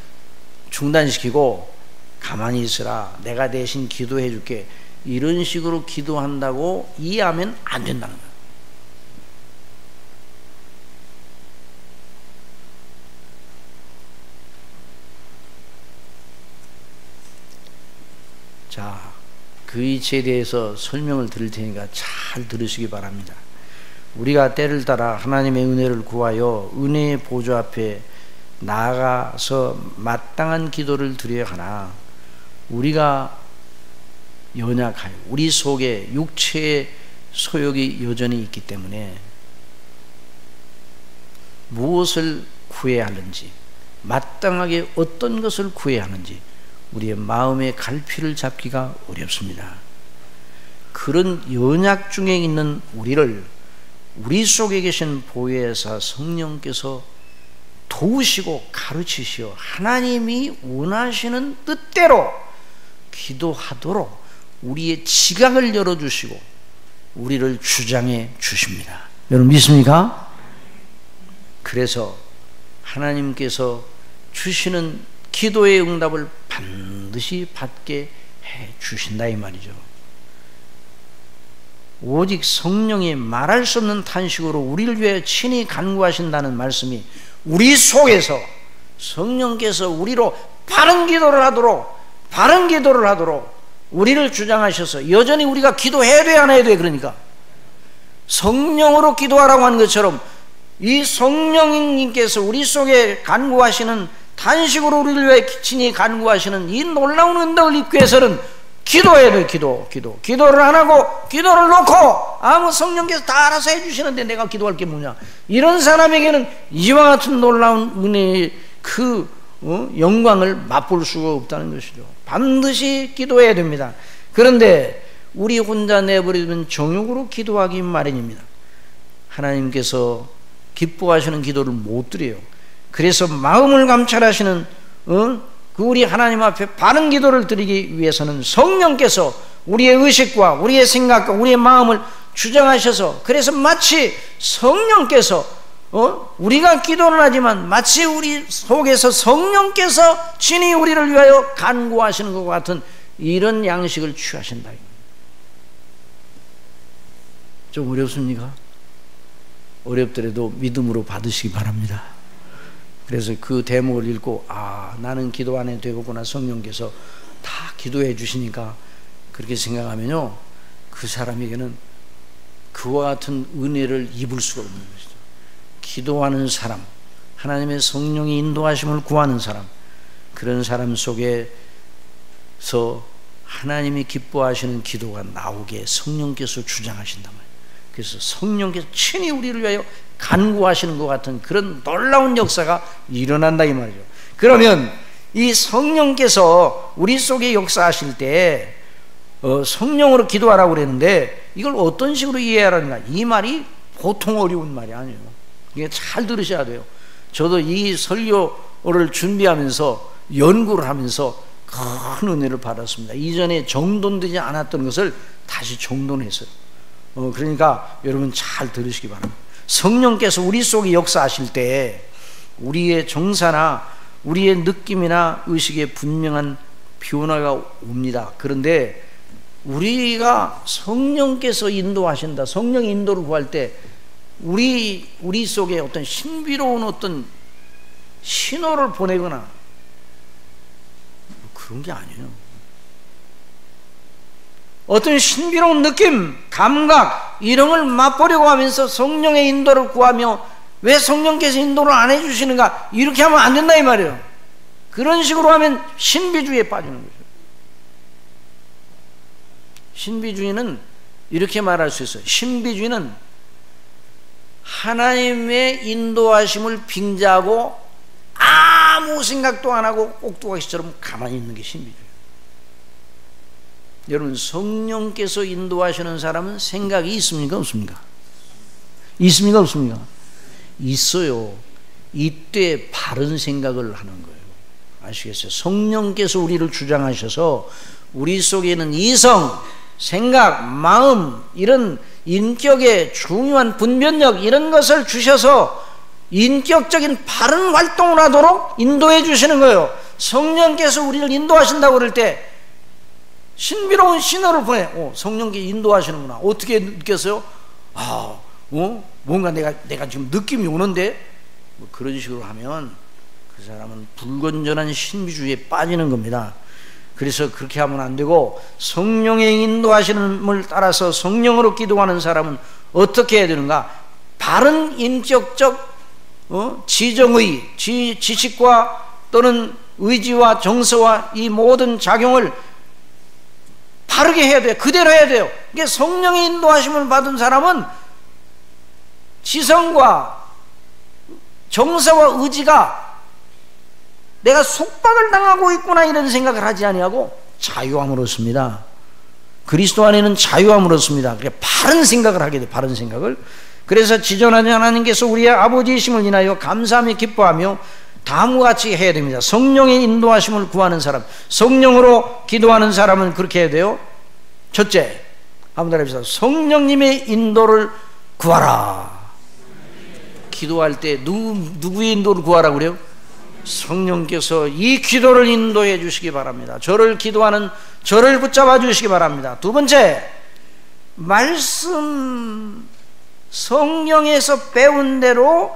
중단시키고 가만히 있으라 내가 대신 기도해 줄게 이런 식으로 기도한다고 이해하면 안 된다는 거예요. 자, 그 이치에 대해서 설명을 드릴 테니까 잘 들으시기 바랍니다. 우리가 때를 따라 하나님의 은혜를 구하여 은혜의 보좌 앞에 나아가서 마땅한 기도를 드려야 하나 우리가 연약하여 우리 속에 육체의 소욕이 여전히 있기 때문에 무엇을 구해야 하는지 마땅하게 어떤 것을 구해야 하는지 우리의 마음의 갈피를 잡기가 어렵습니다. 그런 연약 중에 있는 우리를 우리 속에 계신 보혜사 성령께서 도우시고 가르치시어 하나님이 원하시는 뜻대로 기도하도록 우리의 지각을 열어주시고 우리를 주장해 주십니다. 여러분 믿습니까? 그래서 하나님께서 주시는 기도의 응답을 반드시 받게 해 주신다 이 말이죠. 오직 성령이 말할 수 없는 탄식으로 우리를 위해 친히 간구하신다는 말씀이 우리 속에서 성령께서 우리로 바른 기도를 하도록 바른 기도를 하도록 우리를 주장하셔서 여전히 우리가 기도해야 돼, 안 해야 돼, 그러니까. 성령으로 기도하라고 하는 것처럼 이 성령님께서 우리 속에 간구하시는 단식으로 우리를 위해 친히 간구하시는 이 놀라운 은덕을 입기 위해서는 기도해야 돼, 기도, 기도. 기도를 안 하고, 기도를 놓고, 아무 성령께서 다 알아서 해주시는데 내가 기도할 게 뭐냐. 이런 사람에게는 이와 같은 놀라운 은혜의 그 어? 영광을 맛볼 수가 없다는 것이죠. 반드시 기도해야 됩니다. 그런데 우리 혼자 내버리면 정욕으로 기도하기 마련입니다. 하나님께서 기뻐하시는 기도를 못 드려요. 그래서 마음을 감찰하시는 어? 그 우리 하나님 앞에 바른 기도를 드리기 위해서는 성령께서 우리의 의식과 우리의 생각과 우리의 마음을 주장하셔서 그래서 마치 성령께서 어? 우리가 기도를 하지만 마치 우리 속에서 성령께서 친히 우리를 위하여 간구하시는 것 같은 이런 양식을 취하신다. 좀 어렵습니까? 어렵더라도 믿음으로 받으시기 바랍니다. 그래서 그 대목을 읽고 아 나는 기도 안 해도 되겠구나 성령께서 다 기도해 주시니까 그렇게 생각하면요 그 사람에게는 그와 같은 은혜를 입을 수가 없는 것이죠. 기도하는 사람, 하나님의 성령이 인도하심을 구하는 사람, 그런 사람 속에서 하나님이 기뻐하시는 기도가 나오게 성령께서 주장하신단 말이에요. 그래서 성령께서 친히 우리를 위하여 간구하시는 것 같은 그런 놀라운 역사가 일어난다 이 말이죠. 그러면 이 성령께서 우리 속에 역사하실 때 어, 성령으로 기도하라고 그랬는데 이걸 어떤 식으로 이해하라는가? 이 말이 보통 어려운 말이 아니에요. 이게 잘 들으셔야 돼요. 저도 이 설교를 준비하면서 연구를 하면서 큰 은혜를 받았습니다. 이전에 정돈되지 않았던 것을 다시 정돈했어요. 어, 그러니까 여러분 잘 들으시기 바랍니다. 성령께서 우리 속에 역사하실 때 우리의 정사나 우리의 느낌이나 의식에 분명한 변화가 옵니다. 그런데 우리가 성령께서 인도하신다. 성령 인도를 구할 때 우리 우리 속에 어떤 신비로운 어떤 신호를 보내거나 그런 게 아니에요. 어떤 신비로운 느낌, 감각 이런 걸 맛보려고 하면서 성령의 인도를 구하며 왜 성령께서 인도를 안 해주시는가 이렇게 하면 안 된다 이 말이에요. 그런 식으로 하면 신비주의에 빠지는 거죠. 신비주의는 이렇게 말할 수 있어요. 신비주의는 하나님의 인도하심을 빙자하고 아무 생각도 안 하고 꼭두각시처럼 가만히 있는 게 신비주의. 여러분 성령께서 인도하시는 사람은 생각이 있습니까 없습니까? 있습니까 없습니까? 있어요. 이때 바른 생각을 하는 거예요. 아시겠어요? 성령께서 우리를 주장하셔서 우리 속에 있는 이성, 생각, 마음 이런 인격의 중요한 분별력 이런 것을 주셔서 인격적인 바른 활동을 하도록 인도해 주시는 거예요. 성령께서 우리를 인도하신다고 그럴 때 신비로운 신호를 보내. 어, 성령께 인도하시는구나. 어떻게 느꼈어요? 아, 어? 뭔가 내가 내가 지금 느낌이 오는데 뭐 그런 식으로 하면 그 사람은 불건전한 신비주의에 빠지는 겁니다. 그래서 그렇게 하면 안 되고 성령의 인도하시는을 따라서 성령으로 기도하는 사람은 어떻게 해야 되는가? 바른 인격적 어? 지정의, 지, 지식과 또는 의지와 정서와 이 모든 작용을 바르게 해야 돼요. 그대로 해야 돼요. 이게 성령의 인도하심을 받은 사람은 지성과 정서와 의지가 내가 속박을 당하고 있구나 이런 생각을 하지 아니하고 자유함을 얻습니다. 그리스도 안에는 자유함을 얻습니다. 그러니까 바른 생각을 하게 돼, 바른 생각을. 그래서 지존하는 하나님께서 우리의 아버지이심을 인하여 감사하며 기뻐하며 다음과 같이 해야 됩니다. 성령의 인도하심을 구하는 사람, 성령으로 기도하는 사람은 그렇게 해야 돼요. 첫째, 한번 따라합시다. 성령님의 인도를 구하라. 기도할 때 누구, 누구의 인도를 구하라 그래요? 성령께서 이 기도를 인도해 주시기 바랍니다. 저를 기도하는 저를 붙잡아 주시기 바랍니다. 두 번째, 말씀 성령에서 배운 대로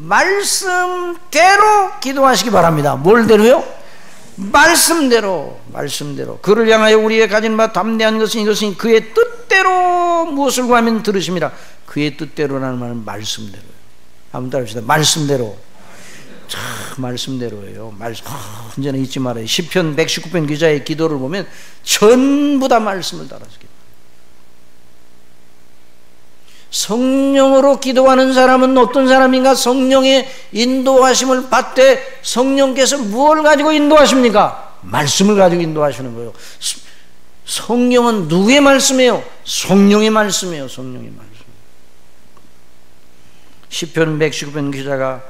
말씀대로 기도하시기 바랍니다. 뭘대로요? 말씀대로, 말씀대로. 그를 향하여 우리의 가진 바 담대한 것은 이것은 그의 뜻대로 무엇을 구하면 들으십니다. 그의 뜻대로라는 말은 말씀대로예요. 한번 따라합시다. 말씀대로. 참 말씀대로예요. 말씀 언제나 잊지 말아요. 시편 119편 기자의 기도를 보면 전부 다 말씀을 따라서 기 성령으로 기도하는 사람은 어떤 사람인가? 성령의 인도하심을 받되 성령께서 무엇을 가지고 인도하십니까? 말씀을 가지고 인도하시는 거예요. 성령은 누구의 말씀이에요? 성령의 말씀이에요. 성령의 말씀. 시편 119편 기자가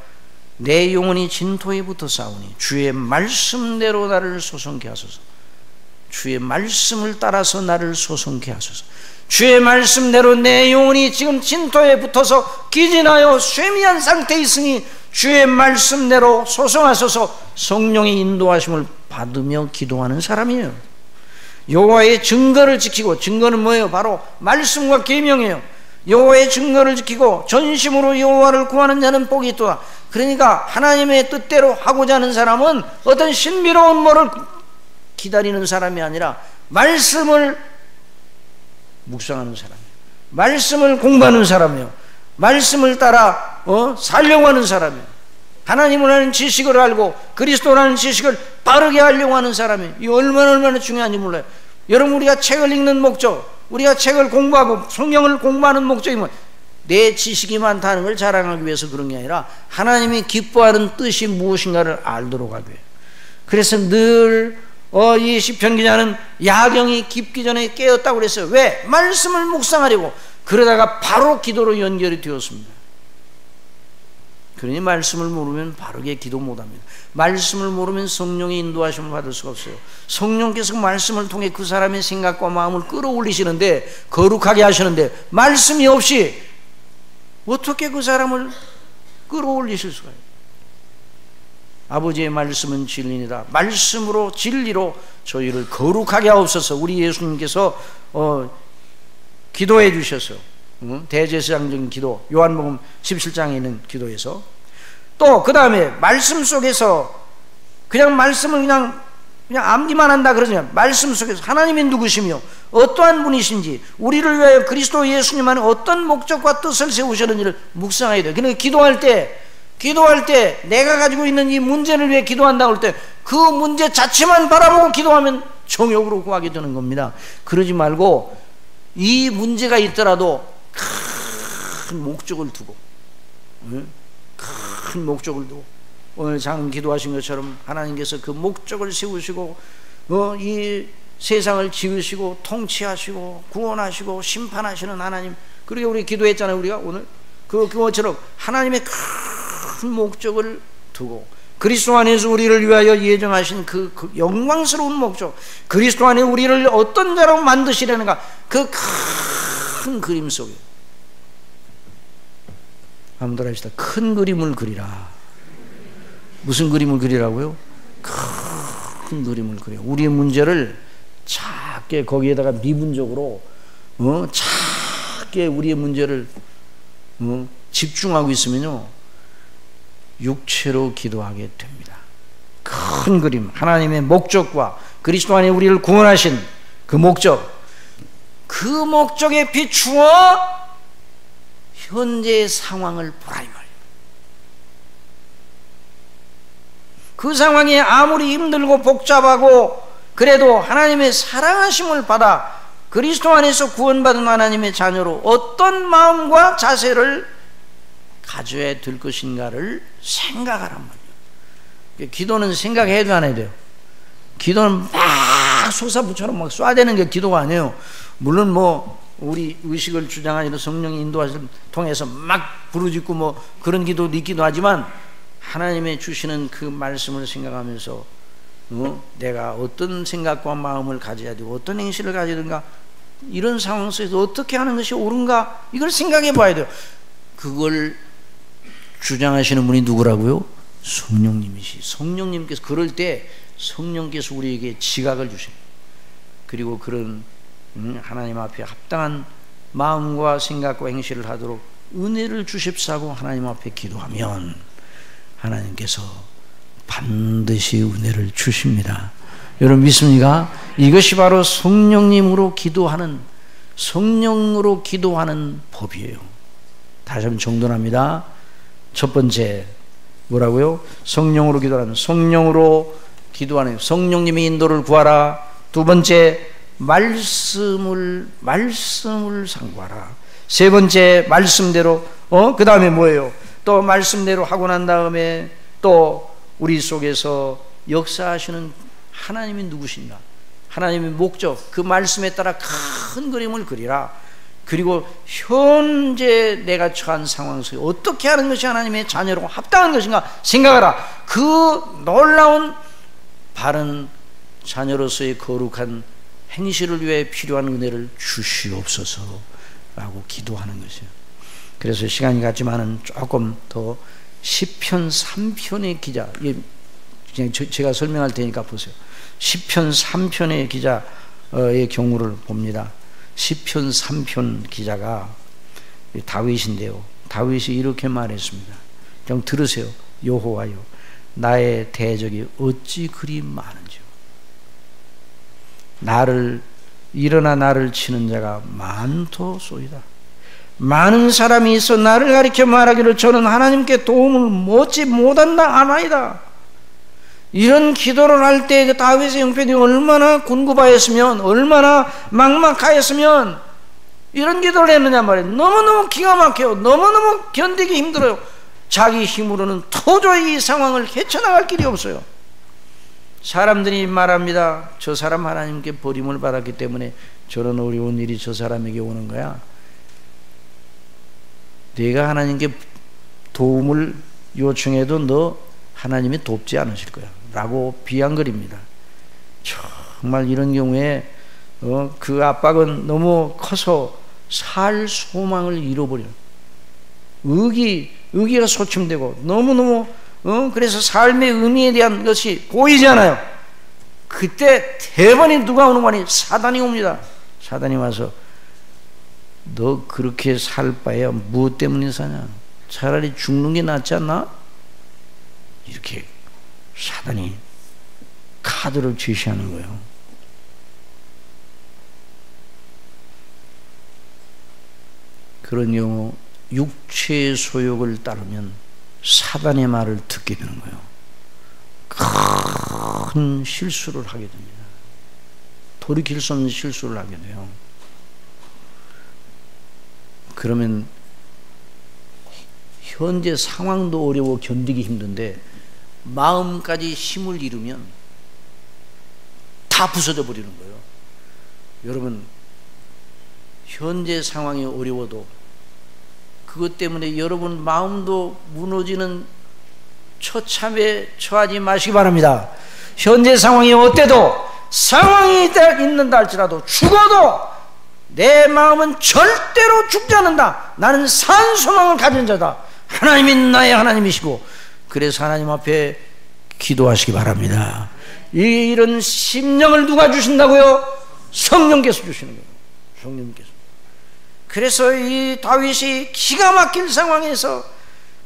내 영혼이 진토에 붙어 싸우니 주의 말씀대로 나를 소송케 하소서. 주의 말씀을 따라서 나를 소송케 하소서. 주의 말씀대로 내 영혼이 지금 진토에 붙어서 기진하여 쇠미한 상태에 있으니 주의 말씀대로 소송하소서 성령의 인도하심을 받으며 기도하는 사람이에요. 여호와의 증거를 지키고 증거는 뭐예요? 바로 말씀과 계명이에요. 여호와의 증거를 지키고 전심으로 여호와를 구하는 자는 복이 있도다. 그러니까 하나님의 뜻대로 하고자 하는 사람은 어떤 신비로운 뭐를 기다리는 사람이 아니라 말씀을 묵상하는 사람이에요. 말씀을 공부하는 사람이에요. 말씀을 따라 어? 살려고 하는 사람이에요. 하나님을 하는 지식을 알고 그리스도라는 지식을 바르게 하려고 하는 사람이에요. 이 얼마나 얼마나 중요한지 몰라요. 여러분 우리가 책을 읽는 목적, 우리가 책을 공부하고 성경을 공부하는 목적이 뭐? 내 지식이 많다는 걸 자랑하기 위해서 그런 게 아니라 하나님이 기뻐하는 뜻이 무엇인가를 알도록 하기 위해. 그래서 늘 어, 이 시편 기자는 야경이 깊기 전에 깨었다고 그랬어요. 왜? 말씀을 묵상하려고. 그러다가 바로 기도로 연결이 되었습니다. 그러니 말씀을 모르면 바르게 기도 못합니다. 말씀을 모르면 성령의 인도하심을 받을 수가 없어요. 성령께서 그 말씀을 통해 그 사람의 생각과 마음을 끌어올리시는데 거룩하게 하시는데 말씀이 없이 어떻게 그 사람을 끌어올리실 수가 있어요? 아버지의 말씀은 진리니다. 말씀으로 진리로 저희를 거룩하게 하옵소서. 우리 예수님께서 어, 기도해 주셔서 응? 대제사장적인 기도 요한복음 17장에 있는 기도에서 또 그 다음에 말씀 속에서 그냥 말씀을 그냥 그냥 암기만 한다 그러냐 말씀 속에서 하나님이 누구시며 어떠한 분이신지 우리를 위하여 그리스도 예수님 안에 어떤 목적과 뜻을 세우셨는지를 묵상해야 돼요. 그러니까 기도할 때 기도할 때 내가 가지고 있는 이 문제를 위해 기도한다고 할 때 그 문제 자체만 바라보고 기도하면 정욕으로 구하게 되는 겁니다. 그러지 말고 이 문제가 있더라도 큰 목적을 두고 큰 목적을 두고 오늘 장 기도하신 것처럼 하나님께서 그 목적을 세우시고 어, 이 세상을 지으시고 통치하시고 구원하시고 심판하시는 하나님 그리고 우리 기도했잖아요 우리가 오늘 그 그것처럼 하나님의 큰 목적을 두고 그리스도 안에서 우리를 위하여 예정하신 그, 그 영광스러운 목적 그리스도 안에 우리를 어떤 자로 만드시려는가 그 큰 그림 속에 더 합시다 큰 그림을 그리라 무슨 그림을 그리라고요? 큰 그림을 그려 우리의 문제를 작게 거기에다가 미분적으로 어? 작게 우리의 문제를 어? 집중하고 있으면요 육체로 기도하게 됩니다. 큰 그림, 하나님의 목적과 그리스도 안에 우리를 구원하신 그 목적, 그 목적에 비추어 현재의 상황을 보라 말이에요. 그 상황이 아무리 힘들고 복잡하고 그래도 하나님의 사랑하심을 받아 그리스도 안에서 구원받은 하나님의 자녀로 어떤 마음과 자세를 가져야 될 것인가를 생각하란 말이에요. 기도는 생각해도 안 해야 돼요. 기도는 막 솟아부처럼 막 쏴대는 게 기도가 아니에요. 물론 뭐 우리 의식을 주장하는 성령의 인도하심 통해서 막 부르짖고 뭐 그런 기도도 있기도 하지만 하나님의 주시는 그 말씀을 생각하면서 어? 내가 어떤 생각과 마음을 가져야 되고 어떤 행실을 되는가 이런 상황 속에서 어떻게 하는 것이 옳은가 이걸 생각해 봐야 돼요. 그걸 주장하시는 분이 누구라고요? 성령님이시. 성령님께서 그럴 때 성령께서 우리에게 지각을 주십니다. 그리고 그런 음, 하나님 앞에 합당한 마음과 생각과 행실을 하도록 은혜를 주십사고 하나님 앞에 기도하면 하나님께서 반드시 은혜를 주십니다. 여러분 믿습니까? 이것이 바로 성령님으로 기도하는 성령으로 기도하는 법이에요. 다시 한번 정돈합니다. 첫 번째 뭐라고요? 성령으로 기도하는 성령으로 기도하는 성령님의 인도를 구하라. 두 번째 말씀을 말씀을 상고하라. 세 번째 말씀대로 어 그다음에 뭐예요? 또 말씀대로 하고 난 다음에 또 우리 속에서 역사하시는 하나님이 누구신가? 하나님의 목적, 그 말씀에 따라 큰 그림을 그리라. 그리고 현재 내가 처한 상황 속에 어떻게 하는 것이 하나님의 자녀로 합당한 것인가 생각하라. 그 놀라운 바른 자녀로서의 거룩한 행실을 위해 필요한 은혜를 주시옵소서라고 기도하는 것이에요. 그래서 시간이 갔지만은 조금 더 시편 3편의 기자, 제가 설명할 테니까 보세요. 시편 3편의 기자의 경우를 봅니다. 시편 3편 기자가 다윗인데요. 다윗이 이렇게 말했습니다. 좀 들으세요. 여호와여 나의 대적이 어찌 그리 많은지요. 나를 일어나 나를 치는 자가 많도소이다. 많은 사람이 있어 나를 가리켜 말하기를 저는 하나님께 도움을 못지 못한다 하나이다. 이런 기도를 할때그 다윗의 형편이 얼마나 군구바였으면 얼마나 막막하였으면 이런 기도를 했느냐 말이에요. 너무너무 기가 막혀요. 너무너무 견디기 힘들어요. 자기 힘으로는 도저히 이 상황을 헤쳐나갈 길이 없어요. 사람들이 말합니다. 저 사람 하나님께 버림을 받았기 때문에 저런 어려운 일이 저 사람에게 오는 거야. 네가 하나님께 도움을 요청해도 너 하나님이 돕지 않으실 거야. 라고 비양거립니다. 정말 이런 경우에 어, 그 압박은 너무 커서 살 소망을 잃어버려. 의기, 의기가 소침되고 너무너무 어, 그래서 삶의 의미에 대한 것이 보이지 않아요. 그때 대번이 누가 오는 거니? 사단이 옵니다. 사단이 와서 너 그렇게 살 바에야 무엇 때문에 사냐? 차라리 죽는 게 낫지 않나? 이렇게 사단이 카드를 제시하는 거예요. 그런 경우 육체의 소욕을 따르면 사단의 말을 듣게 되는 거예요. 큰 실수를 하게 됩니다. 돌이킬 수 없는 실수를 하게 돼요. 그러면 현재 상황도 어려워 견디기 힘든데 마음까지 힘을 잃으면 다 부서져 버리는 거예요. 여러분 현재 상황이 어려워도 그것 때문에 여러분 마음도 무너지는 처참에 처하지 마시기 바랍니다. 현재 상황이 어때도 상황이 있는다 할지라도 죽어도 내 마음은 절대로 죽지 않는다. 나는 산 소망을 가진 자다. 하나님이 나의 하나님이시고 그래서 하나님 앞에 기도하시기 바랍니다. 이런 심령을 누가 주신다고요? 성령께서 주시는 거예요. 성령께서. 그래서 이 다윗이 기가 막힐 상황에서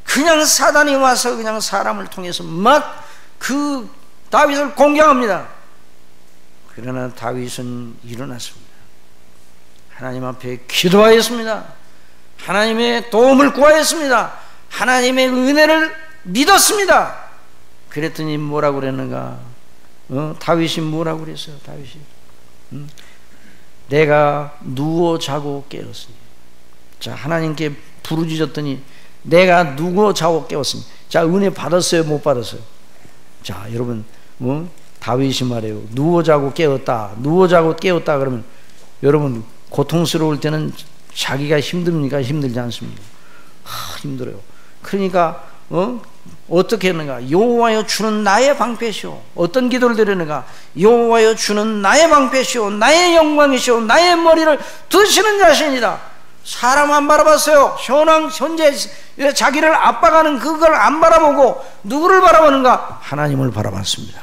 그냥 사단이 와서 그냥 사람을 통해서 막 그 다윗을 공격합니다. 그러나 다윗은 일어났습니다. 하나님 앞에 기도하였습니다. 하나님의 도움을 구하였습니다. 하나님의 은혜를 믿었습니다. 그랬더니 뭐라고 그랬는가? 어? 다윗이 뭐라고 그랬어요? 다윗이 응? 내가 누워 자고 깨었으니 자 하나님께 부르짖었더니 내가 누워 자고 깨었으니 자 은혜 받았어요? 못 받았어요? 자, 여러분, 어? 다윗이 말해요. 누워 자고 깨었다. 누워 자고 깨었다. 그러면 여러분 고통스러울 때는 자기가 힘듭니까? 힘들지 않습니까? 아, 힘들어요. 그러니까 어? 어떻게 했는가? 여호와여 주는 나의 방패시오. 어떤 기도를 드리는가? 여호와여 주는 나의 방패시오. 나의 영광이시오. 나의 머리를 드시는 자신이다. 사람 안 바라봤어요. 현황 현재 자기를 압박하는 그걸 안 바라보고 누구를 바라보는가? 하나님을 바라봤습니다.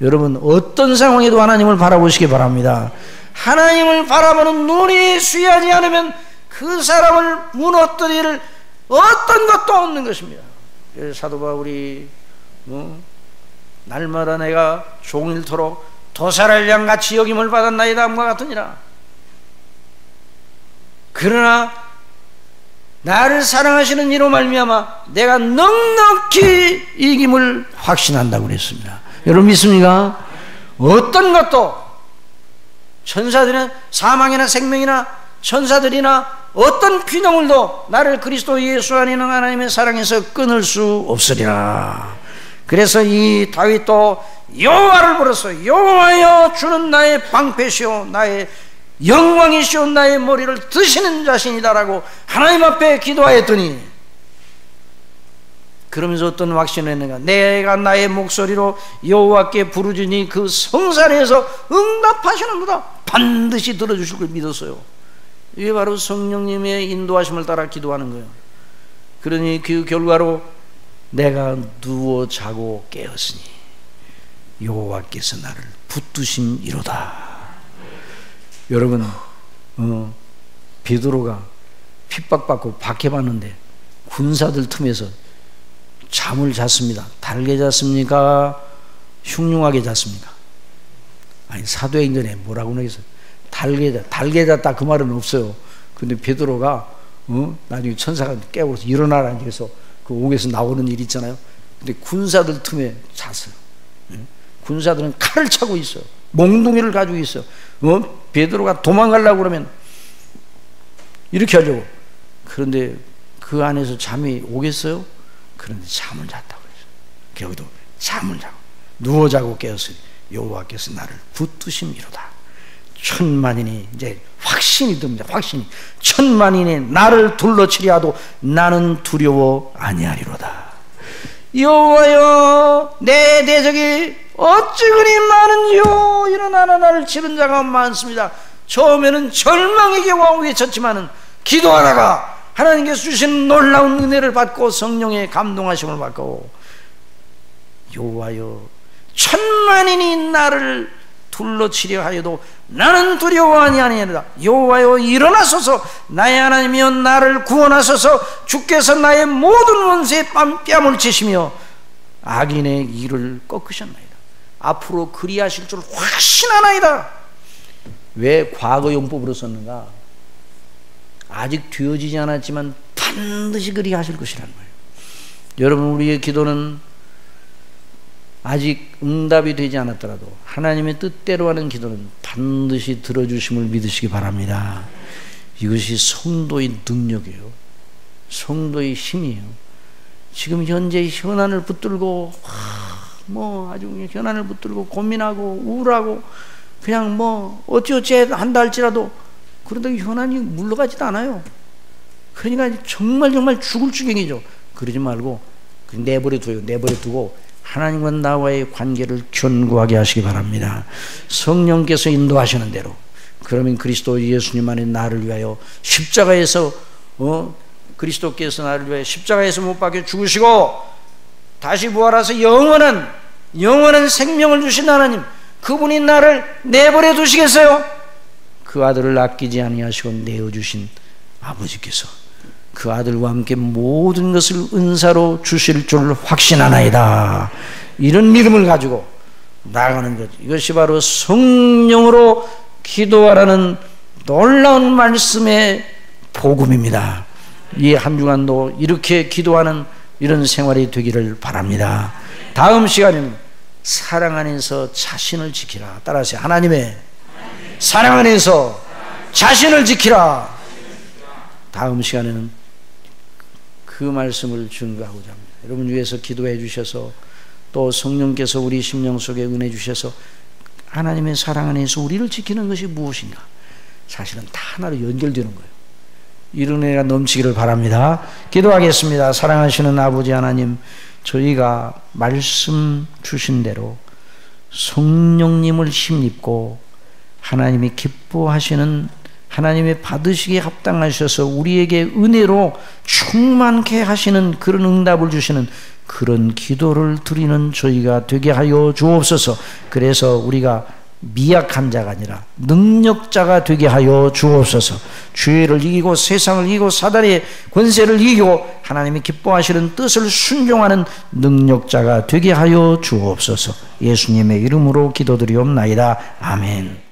여러분 어떤 상황에도 하나님을 바라보시기 바랍니다. 하나님을 바라보는 눈이 수하지 않으면 그 사람을 무너뜨릴 어떤 것도 없는 것입니다. 사도 바울이 어? 날마다 내가 종일토록 도사를 양같이 여김을 받았나이다 함과 같으니라. 그러나 나를 사랑하시는 이로 말미암아 내가 넉넉히 이김을 확신한다고 그랬습니다. 여러분 믿습니까? 어떤 것도 천사들은 사망이나 생명이나 천사들이나 어떤 피조물도 나를 그리스도 예수 안에 있는 하나님의 사랑에서 끊을 수 없으리라. 그래서 이 다윗도 여호와를 불렀어. 여호와여 주는 나의 방패시오 나의 영광이시오 나의 머리를 드시는 자신이다라고 하나님 앞에 기도하였더니 그러면서 어떤 확신을 했는가 내가 나의 목소리로 여호와께 부르짖니 그 성산에서 응답하시는구나 반드시 들어주실 걸 믿었어요 이게 바로 성령님의 인도하심을 따라 기도하는 거예요. 그러니 그 결과로 내가 누워 자고 깨었으니 여호와께서 나를 붙드심이로다. 여러분, 어, 베드로가 핍박받고 박해받는데 군사들 틈에서 잠을 잤습니다. 달게 잤습니까? 흉흉하게 잤습니까? 아니 사도행전에 뭐라고 나겠어요? 달게 달게 잤다 그 말은 없어요. 근데 베드로가 어? 나중에 천사가 깨워서 일어나라 해서 그 옥에서 나오는 일 있잖아요. 근데 군사들 틈에 잤어요. 예? 군사들은 칼을 차고 있어요. 몽둥이를 가지고 있어. 어? 베드로가 도망가려고 그러면 이렇게 하려고. 그런데 그 안에서 잠이 오겠어요? 그런데 잠을 잤다고 그랬어. 여기도 잠을 자고 누워 자고 깨었으니 여호와께서 나를 붙드심이로다. 천만인이 이제 확신이 듭니다. 확신이 천만인이 나를 둘러치리하도 나는 두려워 아니하리로다. 여호와여 내 대적이 어찌 그리 많은지요 일어나는 나를 치는 자가 많습니다. 처음에는 절망의 경우가 외쳤지만은 기도하다가 하나님께서 주신 놀라운 은혜를 받고 성령의 감동하심을 받고 여호와여 천만인이 나를 둘러치려 하여도 나는 두려워하니 아니하다. 여호와여 일어나소서. 나의 하나님이여 나를 구원하소서. 주께서 나의 모든 원수의 뺨을 치시며 악인의 일을 꺾으셨나이다. 앞으로 그리하실 줄 확신하나이다. 왜 과거 용법으로 썼는가? 아직 되어지지 않았지만 반드시 그리하실 것이라는 거예요. 여러분 우리의 기도는 아직 응답이 되지 않았더라도 하나님의 뜻대로 하는 기도는 반드시 들어주심을 믿으시기 바랍니다. 이것이 성도의 능력이에요. 성도의 힘이에요. 지금 현재 현안을 붙들고 뭐 아주 현안을 붙들고 고민하고 우울하고 그냥 뭐 어찌어찌 한다 할지라도 그러다 현안이 물러가지도 않아요. 그러니까 정말 정말 죽을 지경이죠. 그러지 말고 내버려 둬요. 내버려 두고 하나님과 나와의 관계를 견고하게 하시기 바랍니다. 성령께서 인도하시는 대로 그러면 그리스도 예수님 안에 나를 위하여 십자가에서 어? 그리스도께서 나를 위하여 십자가에서 못 박혀 죽으시고 다시 부활하서 영원한 영원한 생명을 주신 하나님 그분이 나를 내버려 두시겠어요? 그 아들을 아끼지 아니하시고 내어 주신 아버지께서 그 아들과 함께 모든 것을 은사로 주실 줄 확신하나이다. 이런 믿음을 가지고 나가는 것. 이것이 바로 성령으로 기도하라는 놀라운 말씀의 복음입니다. 이 한 주간도 이렇게 기도하는 이런 생활이 되기를 바랍니다. 다음 시간에는 사랑 안에서 자신을 지키라. 따라하세요. 하나님의 사랑 안에서 자신을 지키라. 다음 시간에는 그 말씀을 증거하고자 합니다. 여러분 위해서 기도해 주셔서 또 성령께서 우리 심령 속에 은혜 주셔서 하나님의 사랑 안에서 우리를 지키는 것이 무엇인가? 사실은 다 하나로 연결되는 거예요. 이런 은혜가 넘치기를 바랍니다. 기도하겠습니다. 사랑하시는 아버지 하나님, 저희가 말씀 주신 대로 성령님을 힘입고 하나님이 기뻐하시는 하나님의 받으시기에 합당하셔서 우리에게 은혜로 충만케 하시는 그런 응답을 주시는 그런 기도를 드리는 저희가 되게 하여 주옵소서. 그래서 우리가 미약한 자가 아니라 능력자가 되게 하여 주옵소서. 죄를 이기고 세상을 이기고 사단의 권세를 이기고 하나님이 기뻐하시는 뜻을 순종하는 능력자가 되게 하여 주옵소서. 예수님의 이름으로 기도드리옵나이다. 아멘.